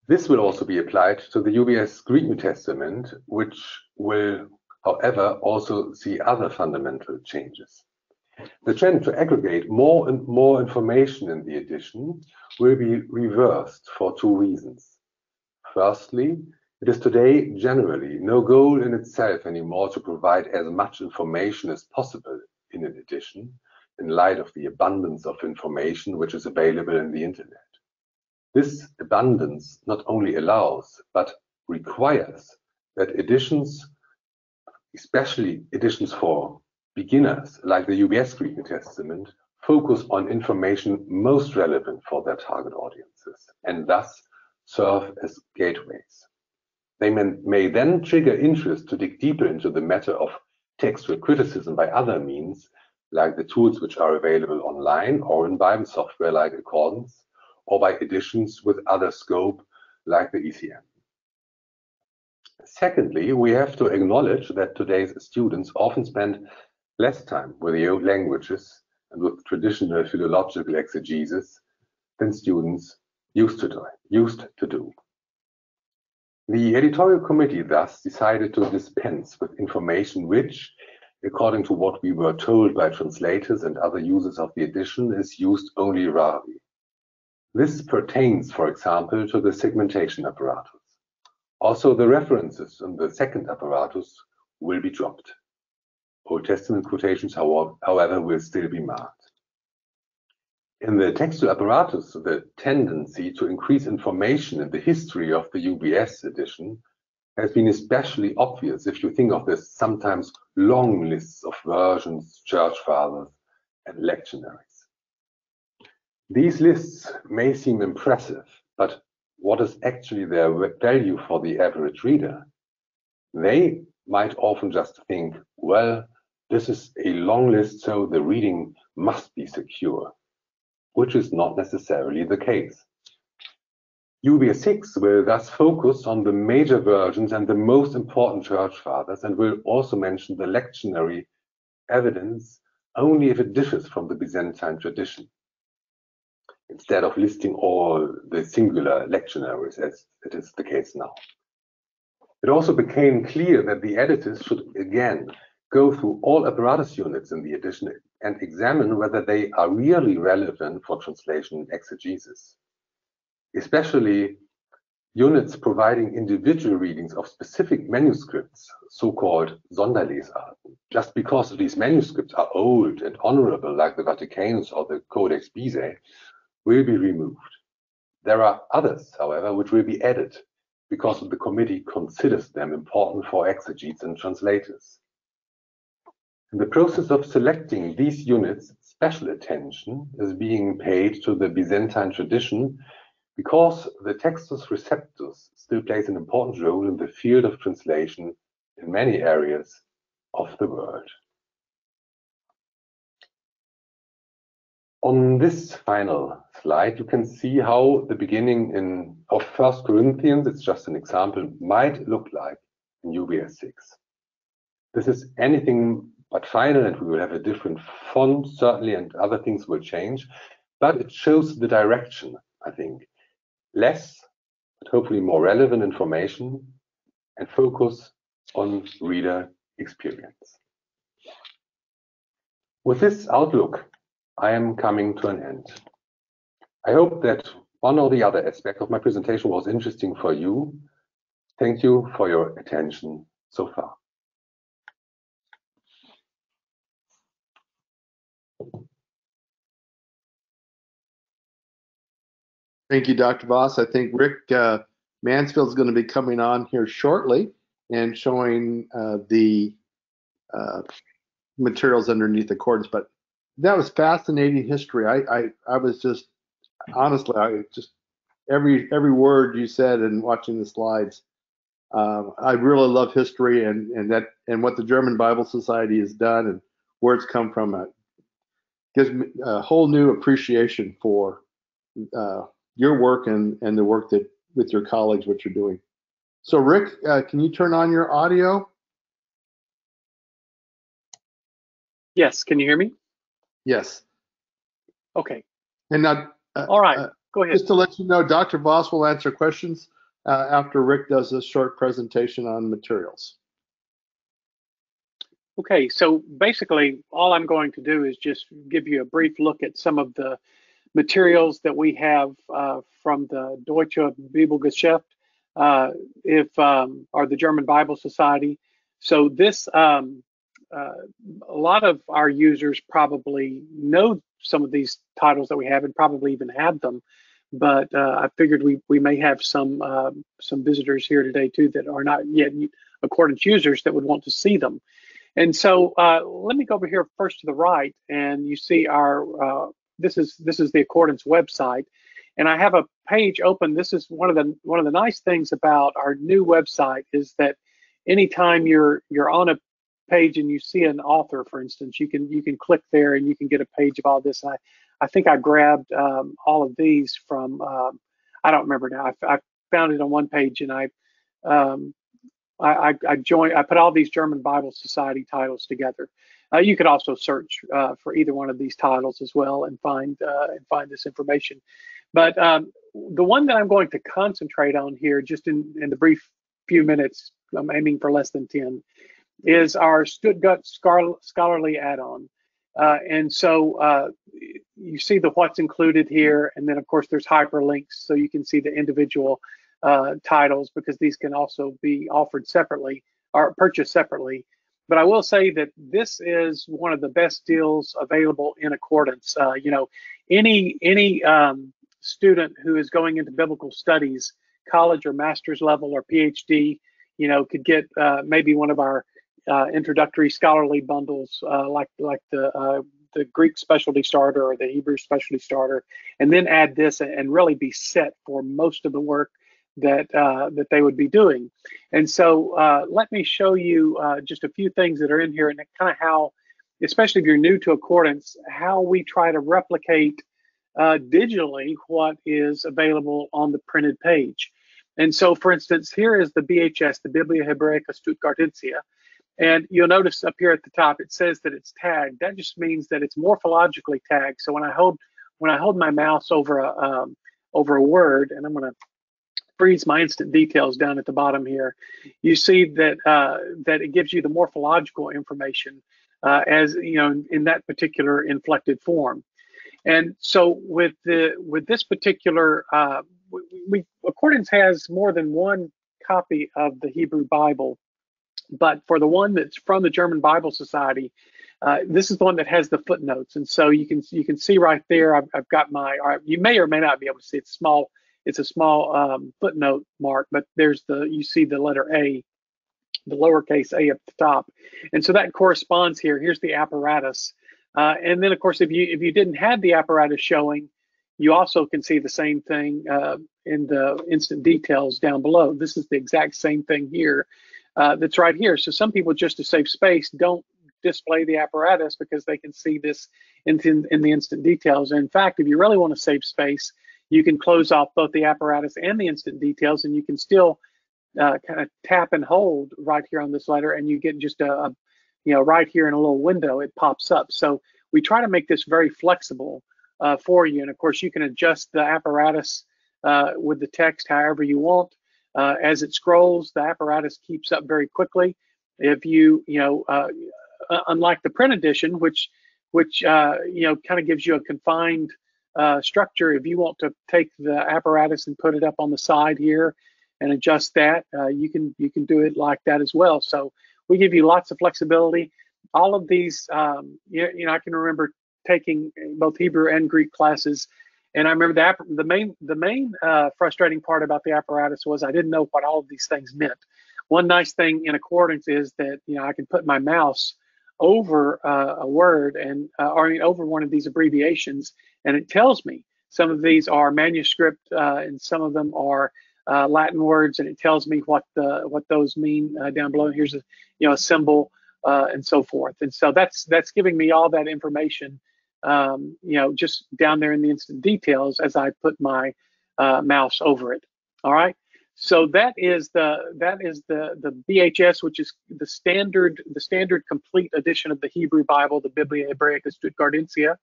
This will also be applied to the UBS Greek New Testament, which will, however, also see other fundamental changes. The trend to aggregate more and more information in the edition will be reversed for two reasons. Firstly, it is today generally no goal in itself anymore to provide as much information as possible in an edition in light of the abundance of information which is available in the internet. This abundance not only allows, but requires that editions, especially editions for beginners like the UBS Greek New Testament, focus on information most relevant for their target audiences and thus serve as gateways. They may then trigger interest to dig deeper into the matter of textual criticism by other means, like the tools which are available online or in Bible software like Accordance, or by editions with other scope like the ECM. Secondly, we have to acknowledge that today's students often spend less time with the old languages and with traditional philological exegesis than students used to do. Used to do. The editorial committee thus decided to dispense with information which, according to what we were told by translators and other users of the edition, is used only rarely. This pertains, for example, to the segmentation apparatus. Also, the references in the second apparatus will be dropped. Old Testament quotations, however, will still be marked. In the textual apparatus, the tendency to increase information in the history of the UBS edition has been especially obvious if you think of the sometimes long lists of versions, church fathers, and lectionaries. These lists may seem impressive, but what is actually their value for the average reader? They might often just think, well, this is a long list, so the reading must be secure which is not necessarily the case. UBS 6 will thus focus on the major versions and the most important church fathers and will also mention the lectionary evidence only if it differs from the Byzantine tradition, instead of listing all the singular lectionaries as it is the case now. It also became clear that the editors should again go through all apparatus units in the edition and examine whether they are really relevant for translation and exegesis. Especially units providing individual readings of specific manuscripts, so-called Sonderlesarten. Just because these manuscripts are old and honorable, like the Vaticanus or the Codex Bezae, will be removed. There are others, however, which will be added because the committee considers them important for exegetes and translators. In the process of selecting these units, special attention is being paid to the Byzantine tradition because the Textus Receptus still plays an important role in the field of translation in many areas of the world. On this final slide, you can see how the beginning in, of First Corinthians, it's just an example, might look like in UBS 6. This is anything but final, and we will have a different font certainly, and other things will change. But it shows the direction, I think. Less, but hopefully more relevant information and focus on reader experience. With this outlook, I am coming to an end. I hope that one or the other aspect of my presentation was interesting for you. Thank you for your attention so far. Thank you, Dr. Voss. I think Rick uh, Mansfield is going to be coming on here shortly and showing uh, the uh, materials underneath the cords. But that was fascinating history. I, I, I was just honestly, I just every every word you said and watching the slides. Um, I really love history and and that and what the German Bible Society has done and where it's come from. It gives me a whole new appreciation for uh, your work and, and the work that with your colleagues, what you're doing. So Rick, uh, can you turn on your audio? Yes, can you hear me? Yes. Okay. And now, uh, all right, uh, go ahead. Just to let you know, Dr. Voss will answer questions uh, after Rick does a short presentation on materials. Okay, so basically all I'm going to do is just give you a brief look at some of the materials that we have uh, from the Deutsche Bibelgesellschaft, uh, if um, or the German Bible Society. So this, um, uh, a lot of our users probably know some of these titles that we have and probably even have them. But uh, I figured we we may have some um, some visitors here today too that are not yet Accordance users that would want to see them. And so uh, let me go over here first to the right, and you see our uh, this is this is the Accordance website, and I have a page open. This is one of the one of the nice things about our new website is that anytime you're you're on a page and you see an author, for instance, you can you can click there and you can get a page of all this. I I think I grabbed um, all of these from um, I don't remember now. I, I, found it on one page and I um, I, I joined. I put all these German Bible Society titles together. Uh, you could also search uh, for either one of these titles as well and find uh, and find this information. But um, the one that I'm going to concentrate on here, just in, in the brief few minutes, I'm aiming for less than 10, is our Stuttgart Scholarly add-on. Uh, and so uh, you see the what's included here, and then of course there's hyperlinks so you can see the individual uh, titles because these can also be offered separately or purchased separately. But I will say that this is one of the best deals available in Accordance. Uh, you know, any any um, student who is going into biblical studies, college or master's level or PhD, you know, could get uh, maybe one of our uh, introductory scholarly bundles uh, like like the uh, the Greek specialty starter or the Hebrew specialty starter, and then add this and really be set for most of the work that uh, that they would be doing. And so uh, let me show you uh, just a few things that are in here and kind of how, especially if you're new to Accordance, how we try to replicate digitally what is available on the printed page. And so, for instance, here is the BHS, the Biblia Hebraica Stuttgartensia. And you'll notice up here at the top, it says that it's tagged. That just means that it's morphologically tagged. So when I hold when I hold my mouse over a um, over a word, and I'm going to freeze my instant details down at the bottom here, you see that uh, that it gives you the morphological information uh, as you know in, that particular inflected form. And so with the with this particular, uh, we, we Accordance has more than one copy of the Hebrew Bible but for the one that's from the German Bible Society, uh, this is the one that has the footnotes, and so you can you can see right there. I've, I've got my. you may or may not be able to see. It's small. It's a small um, footnote mark, but there's the you see the letter A, the lowercase a at the top, and so that corresponds here. Here's the apparatus, uh, and then of course if you if you didn't have the apparatus showing, you also can see the same thing uh, in the instant details down below. This is the exact same thing here uh, that's right here. So some people, just to save space, don't display the apparatus because they can see this in, in, in the instant details. in fact, if you really want to save space, you can close off both the apparatus and the instant details, and you can still uh, kind of tap and hold right here on this letter, and you get just a, a, you know, right here in a little window, it pops up. So we try to make this very flexible uh, for you. And of course, you can adjust the apparatus uh, with the text however you want. Uh, as it scrolls, the apparatus keeps up very quickly. If you, you know, uh, unlike the print edition, which, which uh, you know, kind of gives you a confined uh, structure. If you want to take the apparatus and put it up on the side here and adjust that, uh, you can you can do it like that as well. So we give you lots of flexibility. All of these, um, you, you know, I can remember taking both Hebrew and Greek classes and I remember the the main the main uh, frustrating part about the apparatus was I didn't know what all of these things meant. One nice thing in Accordance is that you know I can put my mouse over uh, a word and uh, or over one of these abbreviations, and it tells me some of these are manuscript uh, and some of them are uh, Latin words, and it tells me what the what those mean uh, down below. Here's a you know a symbol and so forth, and so that's that's giving me all that information um, you know, just down there in the instant details as I put my uh, mouse over it. All right. So that is the that is the the BHS, which is the standard the standard complete edition of the Hebrew Bible, the Biblia Hebraica Stuttgartensia.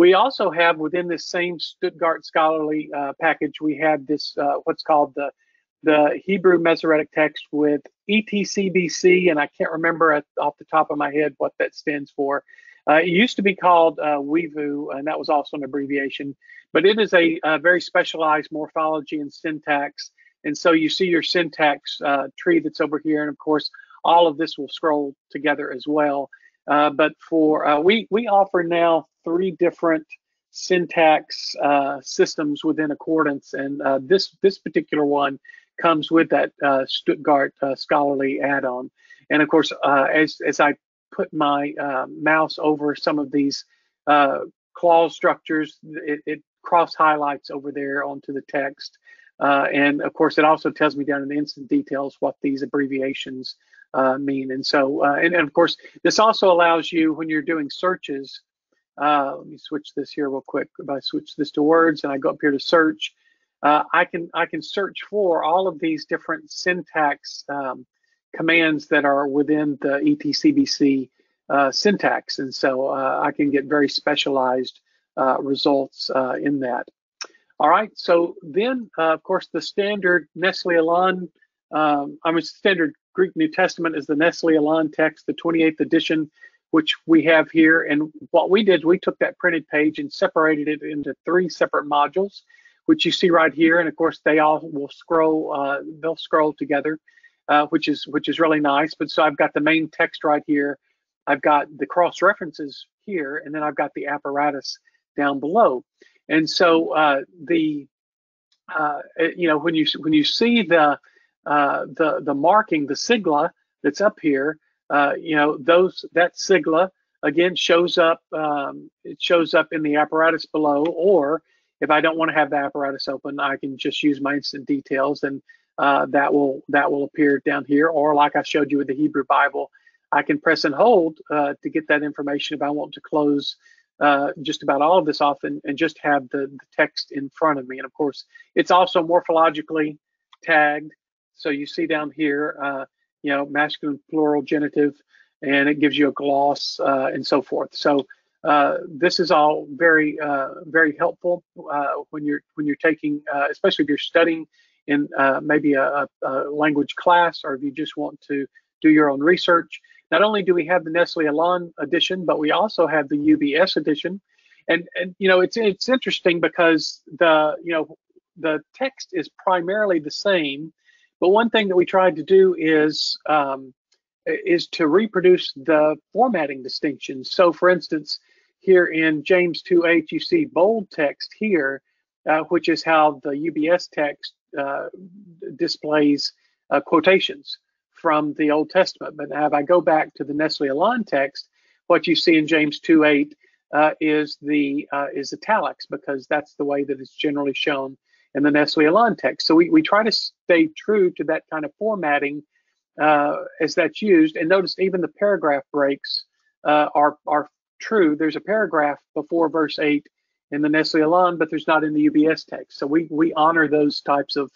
We also have within this same Stuttgart scholarly uh, package, we have this uh, what's called the the Hebrew Masoretic text with ETCBC, and I can't remember off the top of my head what that stands for. Uh, it used to be called uh, WIVU, and that was also an abbreviation, but it is a, a very specialized morphology and syntax. And so you see your syntax uh, tree that's over here, and of course, all of this will scroll together as well. Uh, but for uh, we we offer now three different syntax uh, systems within Accordance, and uh, this this particular one comes with that uh, Stuttgart uh, scholarly add-on. And of course, as as I put my uh, mouse over some of these uh, clause structures, it, it, cross highlights over there onto the text. Uh, and of course, it also tells me down in the instant details what these abbreviations uh, mean. And so, uh, and, and, of course, this also allows you when you're doing searches. Uh, let me switch this here real quick. If I switch this to words and I go up here to search, I can I can search for all of these different syntax um, commands that are within the ETCBC uh, syntax. And so uh, I can get very specialized uh, results uh, in that. All right, so then, uh, of course, the standard Nestle Aland, um, I mean, standard Greek New Testament is the Nestle Aland text, the 28th edition, which we have here. And what we did, we took that printed page and separated it into three separate modules, which you see right here. And of course, they all will scroll, uh, they'll scroll together, uh, which is which is really nice. But so I've got the main text right here. I've got the cross references here, and then I've got the apparatus down below. And so uh, the uh, you know when you when you see the uh, the the marking the sigla that's up here, uh, you know those that sigla again shows up um, it shows up in the apparatus below. Or if I don't want to have the apparatus open, I can just use my instant details and uh, that will that will appear down here. Or like I showed you with the Hebrew Bible, I can press and hold uh, to get that information if I want to close uh, just about all of this off and, and just have the, the, text in front of me. And of course, it's also morphologically tagged. So you see down here, uh, you know, masculine, plural, genitive, and it gives you a gloss uh, and so forth. So uh, this is all very, uh, very helpful when you're when you're taking, especially if you're studying in maybe a, a language class or if you just want to do your own research. Not only do we have the Nestle Aland edition, but we also have the UBS edition. And, and you know, it's it's interesting because the you know the text is primarily the same, but one thing that we tried to do is um, is to reproduce the formatting distinctions. So, for instance, here in James 2:8, you see bold text here, uh, which is how the UBS text uh, displays uh, quotations from the Old Testament. But now if I go back to the Nestle Aland text, what you see in James 2:8 uh, is the uh, is italics because that's the way that it's generally shown in the Nestle Aland text. So we, we try to stay true to that kind of formatting uh, as that's used. And notice even the paragraph breaks uh, are are true. There's a paragraph before verse 8 in the Nestle Aland, but there's not in the UBS text. So we we honor those types of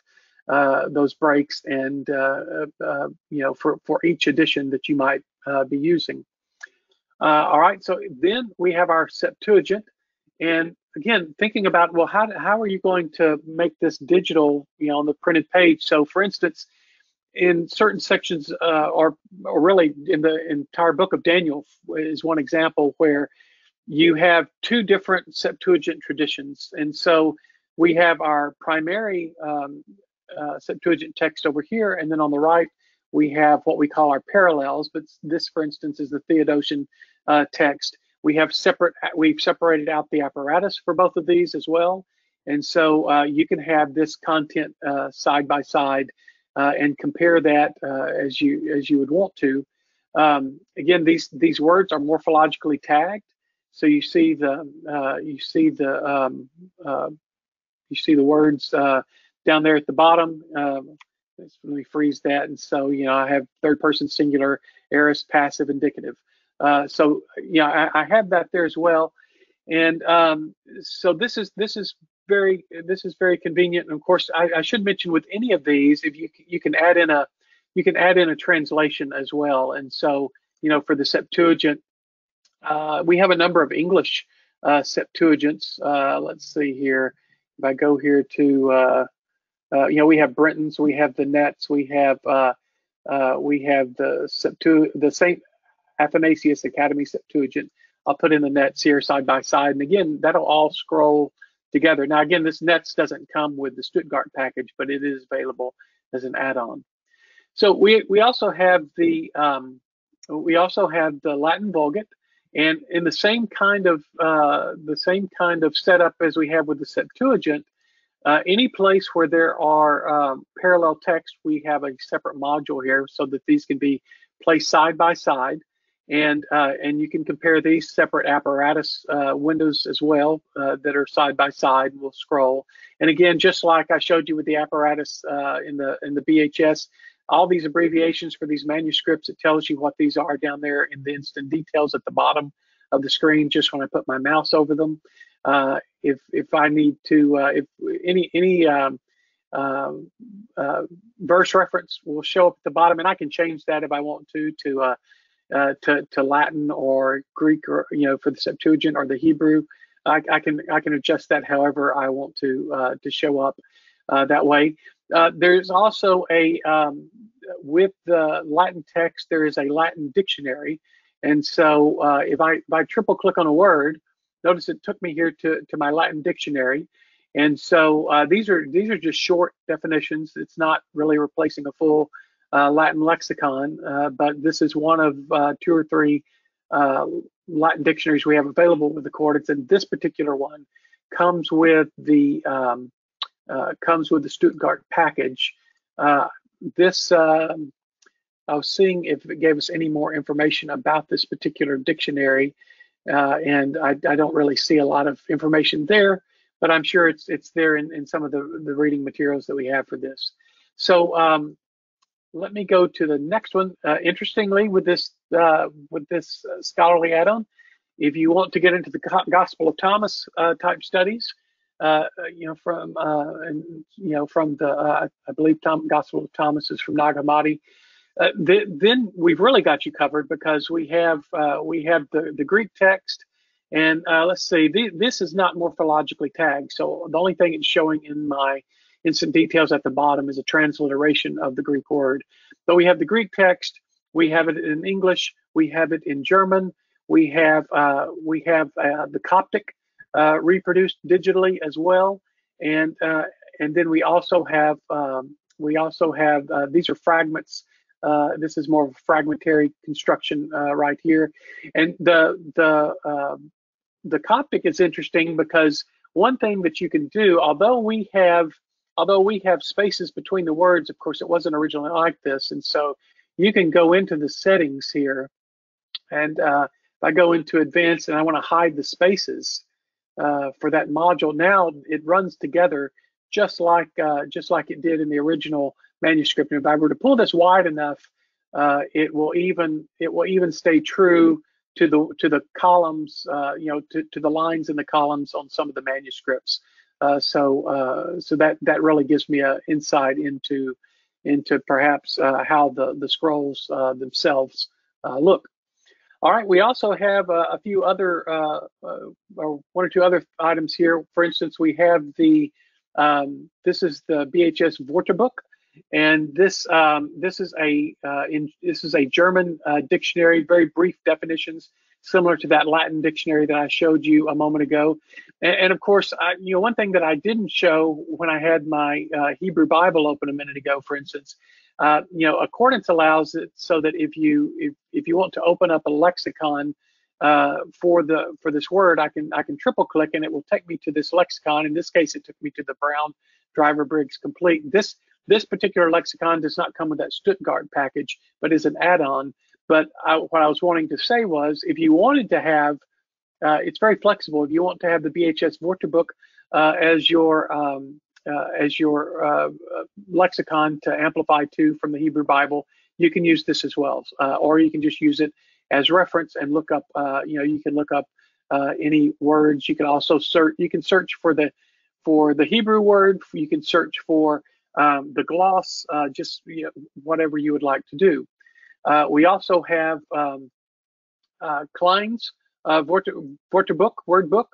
uh, those breaks and uh, uh, you know for for each edition that you might be using. all right, so then we have our Septuagint, and again thinking about well how how are you going to make this digital you know on the printed page? So for instance, in certain sections, uh, or, or really in the entire book of Daniel is one example where you have two different Septuagint traditions. And so we have our primary um, uh, Septuagint text over here, and then on the right we have what we call our parallels. But this, for instance, is the Theodotion uh, text. We have separate. We've separated out the apparatus for both of these as well, and so uh, you can have this content uh, side by side uh, and compare that uh, as you as you would want to. Um, again, these these words are morphologically tagged, so you see the you see the um, you see the words down there at the bottom. Um, let me freeze that. And so, you know, I have third person singular, aorist, passive, indicative. Uh, so, yeah, I, I, have that there as well. And um, so this is this is very this is very convenient. And of course, I, I, should mention with any of these, if you you can add in a you can add in a translation as well. And so, you know, for the Septuagint, uh, we have a number of English uh, Septuagints. Uh, let's see here. If I go here to uh, uh, you know, we have Brenton's, we have the NETS, we have we have the Septu the Saint Athanasius Academy Septuagint. I'll put in the NETS here side by side, and again, that'll all scroll together. Now, again, this NETS doesn't come with the Stuttgart package, but it is available as an add-on. So we we also have the um, we also have the Latin Vulgate, and in the same kind of uh, the same kind of setup as we have with the Septuagint, uh, any place where there are um, parallel text, we have a separate module here so that these can be placed side by side. And, uh, and you can compare these separate apparatus uh, windows as well uh, that are side by side. We'll scroll. And again, just like I showed you with the apparatus uh, in the in the BHS, all these abbreviations for these manuscripts, it tells you what these are down there in the instant details at the bottom of the screen just when I put my mouse over them. Uh, if if I need to, uh, if any any um, um, uh, verse reference will show up at the bottom, and I can change that if I want to to uh, to, to Latin or Greek or you know for the Septuagint or the Hebrew. I, I, can I can adjust that however I want to uh, to show up uh, that way. Uh, there's also a um, with the Latin text there is a Latin dictionary, and so uh, if I if I triple click on a word, notice it took me here to to my Latin dictionary, and so uh, these are these are just short definitions. It's not really replacing a full uh, Latin lexicon, but this is one of two or three Latin dictionaries we have available with the Accordance, and this particular one comes with the um, uh, comes with the Stuttgart package. Uh, this uh, I was seeing if it gave us any more information about this particular dictionary, uh, and I, I, don't really see a lot of information there, but I'm sure it's it's there in, in some of the, the reading materials that we have for this. So um, let me go to the next one. Uh, interestingly, with this uh, with this uh, scholarly add-on, if you want to get into the Gospel of Thomas uh, type studies, uh, uh, you know from and you know from the I believe Tom, Gospel of Thomas is from Nag Hammadi. Th then we've really got you covered because we have we have the the Greek text. And let's see, th this is not morphologically tagged. So the only thing it's showing in my instant details at the bottom is a transliteration of the Greek word. But we have the Greek text, we have it in English, we have it in German, we have uh, we have uh, the Coptic uh, reproduced digitally as well, and uh, and then we also have um, we also have uh, these are fragments. Uh, this is more of a fragmentary construction right here, and the the um, the Coptic is interesting because one thing that you can do, although we have although we have spaces between the words, of course, it wasn't originally like this. And so you can go into the settings here. And uh, if I go into advanced and I want to hide the spaces uh, for that module, now it runs together just like uh, just like it did in the original manuscript. And if I were to pull this wide enough, uh, it will even it will even stay true to the to the columns, uh, you know, to, to the lines in the columns on some of the manuscripts. Uh, so uh, so that that really gives me a insight into into perhaps uh, how the the scrolls uh, themselves uh, look. All right, we also have a few other or one or two other items here. For instance, we have the um, this is the BHS Wörterbuch, and this um, this is a in this is a German dictionary, very brief definitions similar to that Latin dictionary that I showed you a moment ago. And, and of course, I, you know, one thing that I didn't show when I had my uh, Hebrew Bible open a minute ago, for instance, uh, you know, Accordance allows it so that if you if, if you want to open up a lexicon uh, for the for this word, I can I can triple click and it will take me to this lexicon. In this case, it took me to the Brown Driver Briggs Complete. This this particular lexicon does not come with that Stuttgart package, but is an add-on. But I, what I was wanting to say was, if you wanted to have, uh, it's very flexible. If you want to have the BHS Wörterbuch uh, as your um, uh, as your uh, uh, lexicon to amplify to from the Hebrew Bible, you can use this as well, uh, or you can just use it as reference and look up. you know, you can look up any words. You can also search. You can search for the for the Hebrew word. You can search for um, the gloss. just you know, whatever you would like to do. Uh, we also have um, uh, Klein's uh, Wörterbuch, word book,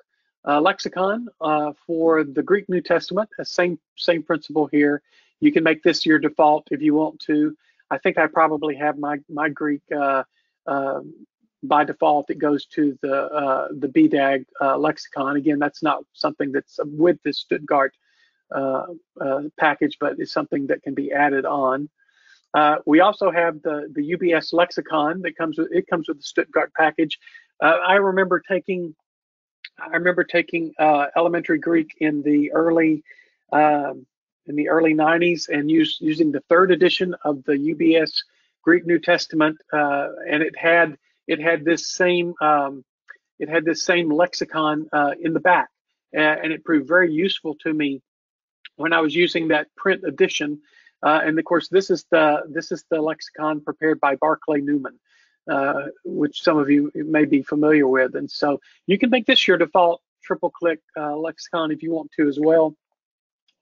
uh, lexicon uh, for the Greek New Testament. Same same principle here. You can make this your default if you want to. I think I probably have my my Greek uh, um, by default. It goes to the uh, the BDAG lexicon. Again, that's not something that's with the Stuttgart package, but it's something that can be added on. Uh, we also have the the UBS lexicon that comes with it comes with the Stuttgart package. Uh, I remember taking I remember taking uh, elementary Greek in the early um, in the early 90s and use, using the third edition of the UBS Greek New Testament, uh, and it had it had this same um, it had this same lexicon uh, in the back, and it proved very useful to me when I was using that print edition uh, and of course, this is the this is the lexicon prepared by Barclay Newman, uh, which some of you may be familiar with. And so you can make this your default triple click uh, lexicon if you want to as well,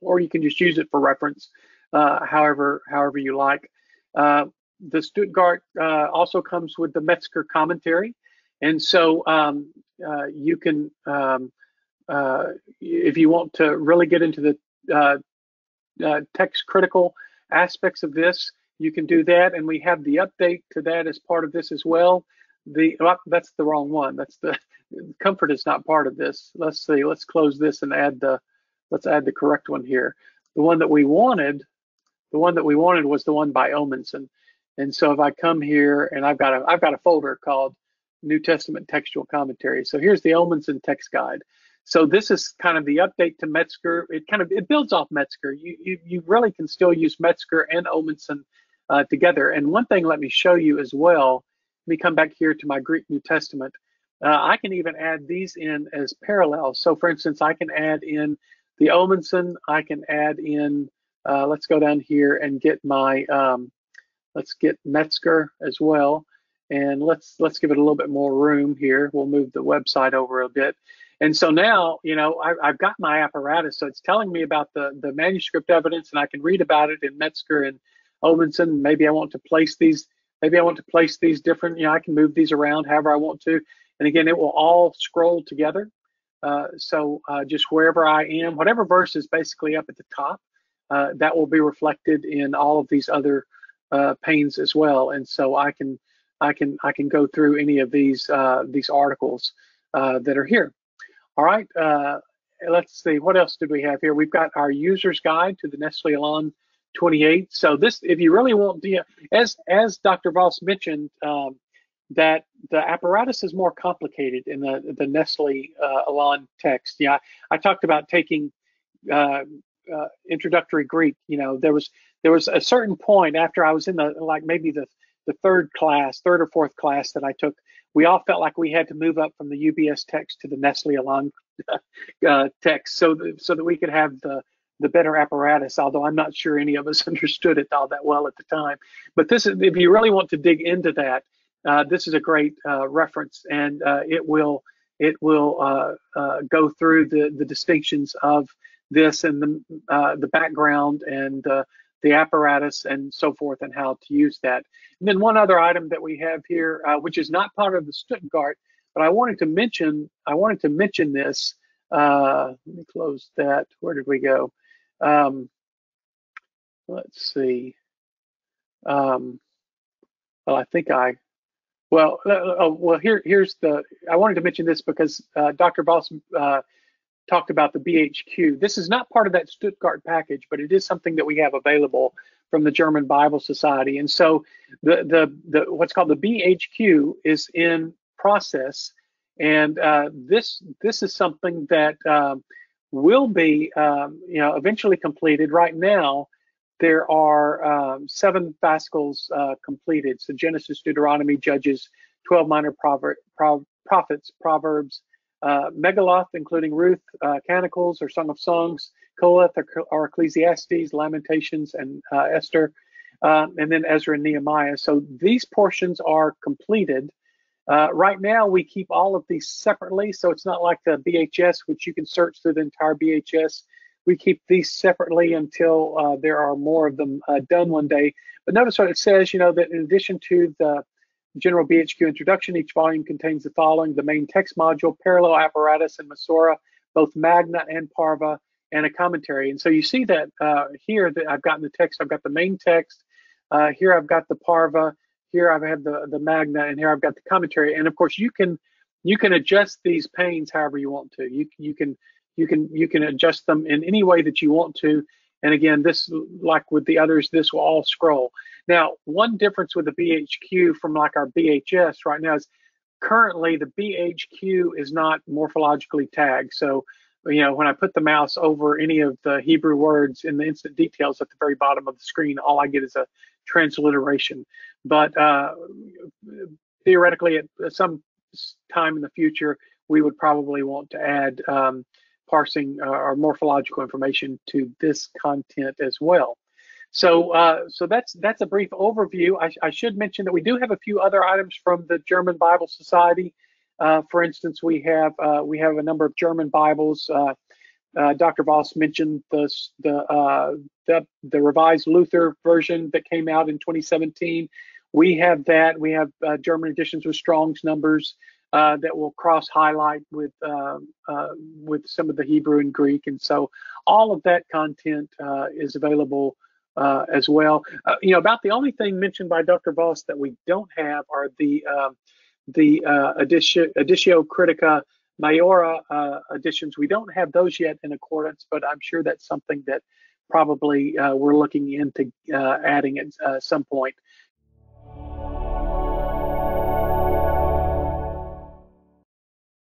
or you can just use it for reference, uh, however however you like. Uh, the Stuttgart uh, also comes with the Metzger commentary, and so um, you can um, if you want to really get into the uh, text critical aspects of this, you can do that. And we have the update to that as part of this as well. The oh, that's the wrong one. That's the Comfort is not part of this. Let's see. Let's close this and add the let's add the correct one here. The one that we wanted, the one that we wanted was the one by Omanson. And so if I come here and I've got a I've got a folder called New Testament Textual Commentary. So here's the Omanson text guide. So this is kind of the update to Metzger. It kind of it builds off Metzger. You you, you really can still use Metzger and Omanson uh, together. And one thing, let me show you as well. Let me come back here to my Greek New Testament. Uh, I can even add these in as parallels. So for instance, I can add in the Omanson. I can add in. Uh, let's go down here and get my. Um, let's get Metzger as well and let's let's give it a little bit more room here. We'll move the website over a bit. And so now, you know, I, have got my apparatus, so it's telling me about the the manuscript evidence, and I can read about it in Metzger and Omanson. Maybe I want to place these. Maybe I want to place these different. You know, I can move these around however I want to. And again, it will all scroll together. Uh, so uh, just wherever I am, whatever verse is basically up at the top, uh, that will be reflected in all of these other uh, panes as well. And so I can I can I can go through any of these uh, these articles uh, that are here. All right, uh, let's see what else did we have here. We've got our user's guide to the Nestle Aland 28. So this, if you really want, to, as as Dr. Voss mentioned, um, that the apparatus is more complicated in the the Nestle uh, Aland text. Yeah, I, I talked about taking uh, uh, introductory Greek. You know, there was there was a certain point after I was in the like maybe the the third class, third or fourth class that I took, we all felt like we had to move up from the UBS text to the Nestle Aland uh, text so that, so that we could have the the better apparatus. Although I'm not sure any of us understood it all that well at the time. But this is if you really want to dig into that, uh, this is a great uh, reference, and uh, it will it will uh, uh, go through the the distinctions of this and the the background and the apparatus and so forth and how to use that. And then one other item that we have here, uh, which is not part of the Stuttgart, but I wanted to mention, I wanted to mention this. Uh, let me close that. Where did we go? Um, let's see. Um, well, I think I, well, uh, uh well, here, here's the, I wanted to mention this because uh, Dr. Voss uh, talked about the BHQ. This is not part of that Stuttgart package, but it is something that we have available from the German Bible Society. And so the the, the what's called the BHQ is in process, and uh, this this is something that um, will be um, you know eventually completed. Right now, there are um, seven fascicles uh, completed. So Genesis, Deuteronomy, Judges, 12 minor prover- pro- prophets, Proverbs, uh, Megilloth, including Ruth, uh, Canticles or Song of Songs, Koheleth or, or Ecclesiastes, Lamentations, and uh, Esther, um, and then Ezra and Nehemiah. So these portions are completed. Uh, right now, we keep all of these separately, so it's not like the BHS, which you can search through the entire BHS. We keep these separately until uh, there are more of them uh, done one day. But notice what it says, you know, that in addition to the General BHQ Introduction. Each volume contains the following, the main text module, parallel apparatus, and Masorah, both Magna and Parva, and a commentary. And so you see that uh, here that I've gotten the text, I've got the main text, uh, here I've got the Parva, here I've had the, the Magna, and here I've got the commentary. And of course you can you can adjust these panes however you want to. You, you can you can you can adjust them in any way that you want to. And again, this like with the others, this will all scroll. Now, one difference with the BHQ from like our BHS right now is currently the BHQ is not morphologically tagged. So, you know, when I put the mouse over any of the Hebrew words in the instant details at the very bottom of the screen, all I get is a transliteration. But uh, theoretically, at some time in the future, we would probably want to add um, parsing uh, or morphological information to this content as well. So, uh, so that's that's a brief overview. I, I, should mention that we do have a few other items from the German Bible Society. Uh, for instance, we have uh, we have a number of German Bibles. Uh, uh, Dr. Voss mentioned the the, the the revised Luther version that came out in 2017. We have that. We have German editions with Strong's numbers. Uh, that will cross highlight with um, uh, with some of the Hebrew and Greek, and so all of that content uh, is available uh, as well. Uh, you know, about the only thing mentioned by Dr. Voss that we don't have are the um, the uh, Editio, Editio Critica Maiora editions. We don't have those yet in Accordance, but I'm sure that's something that probably we're looking into adding at some point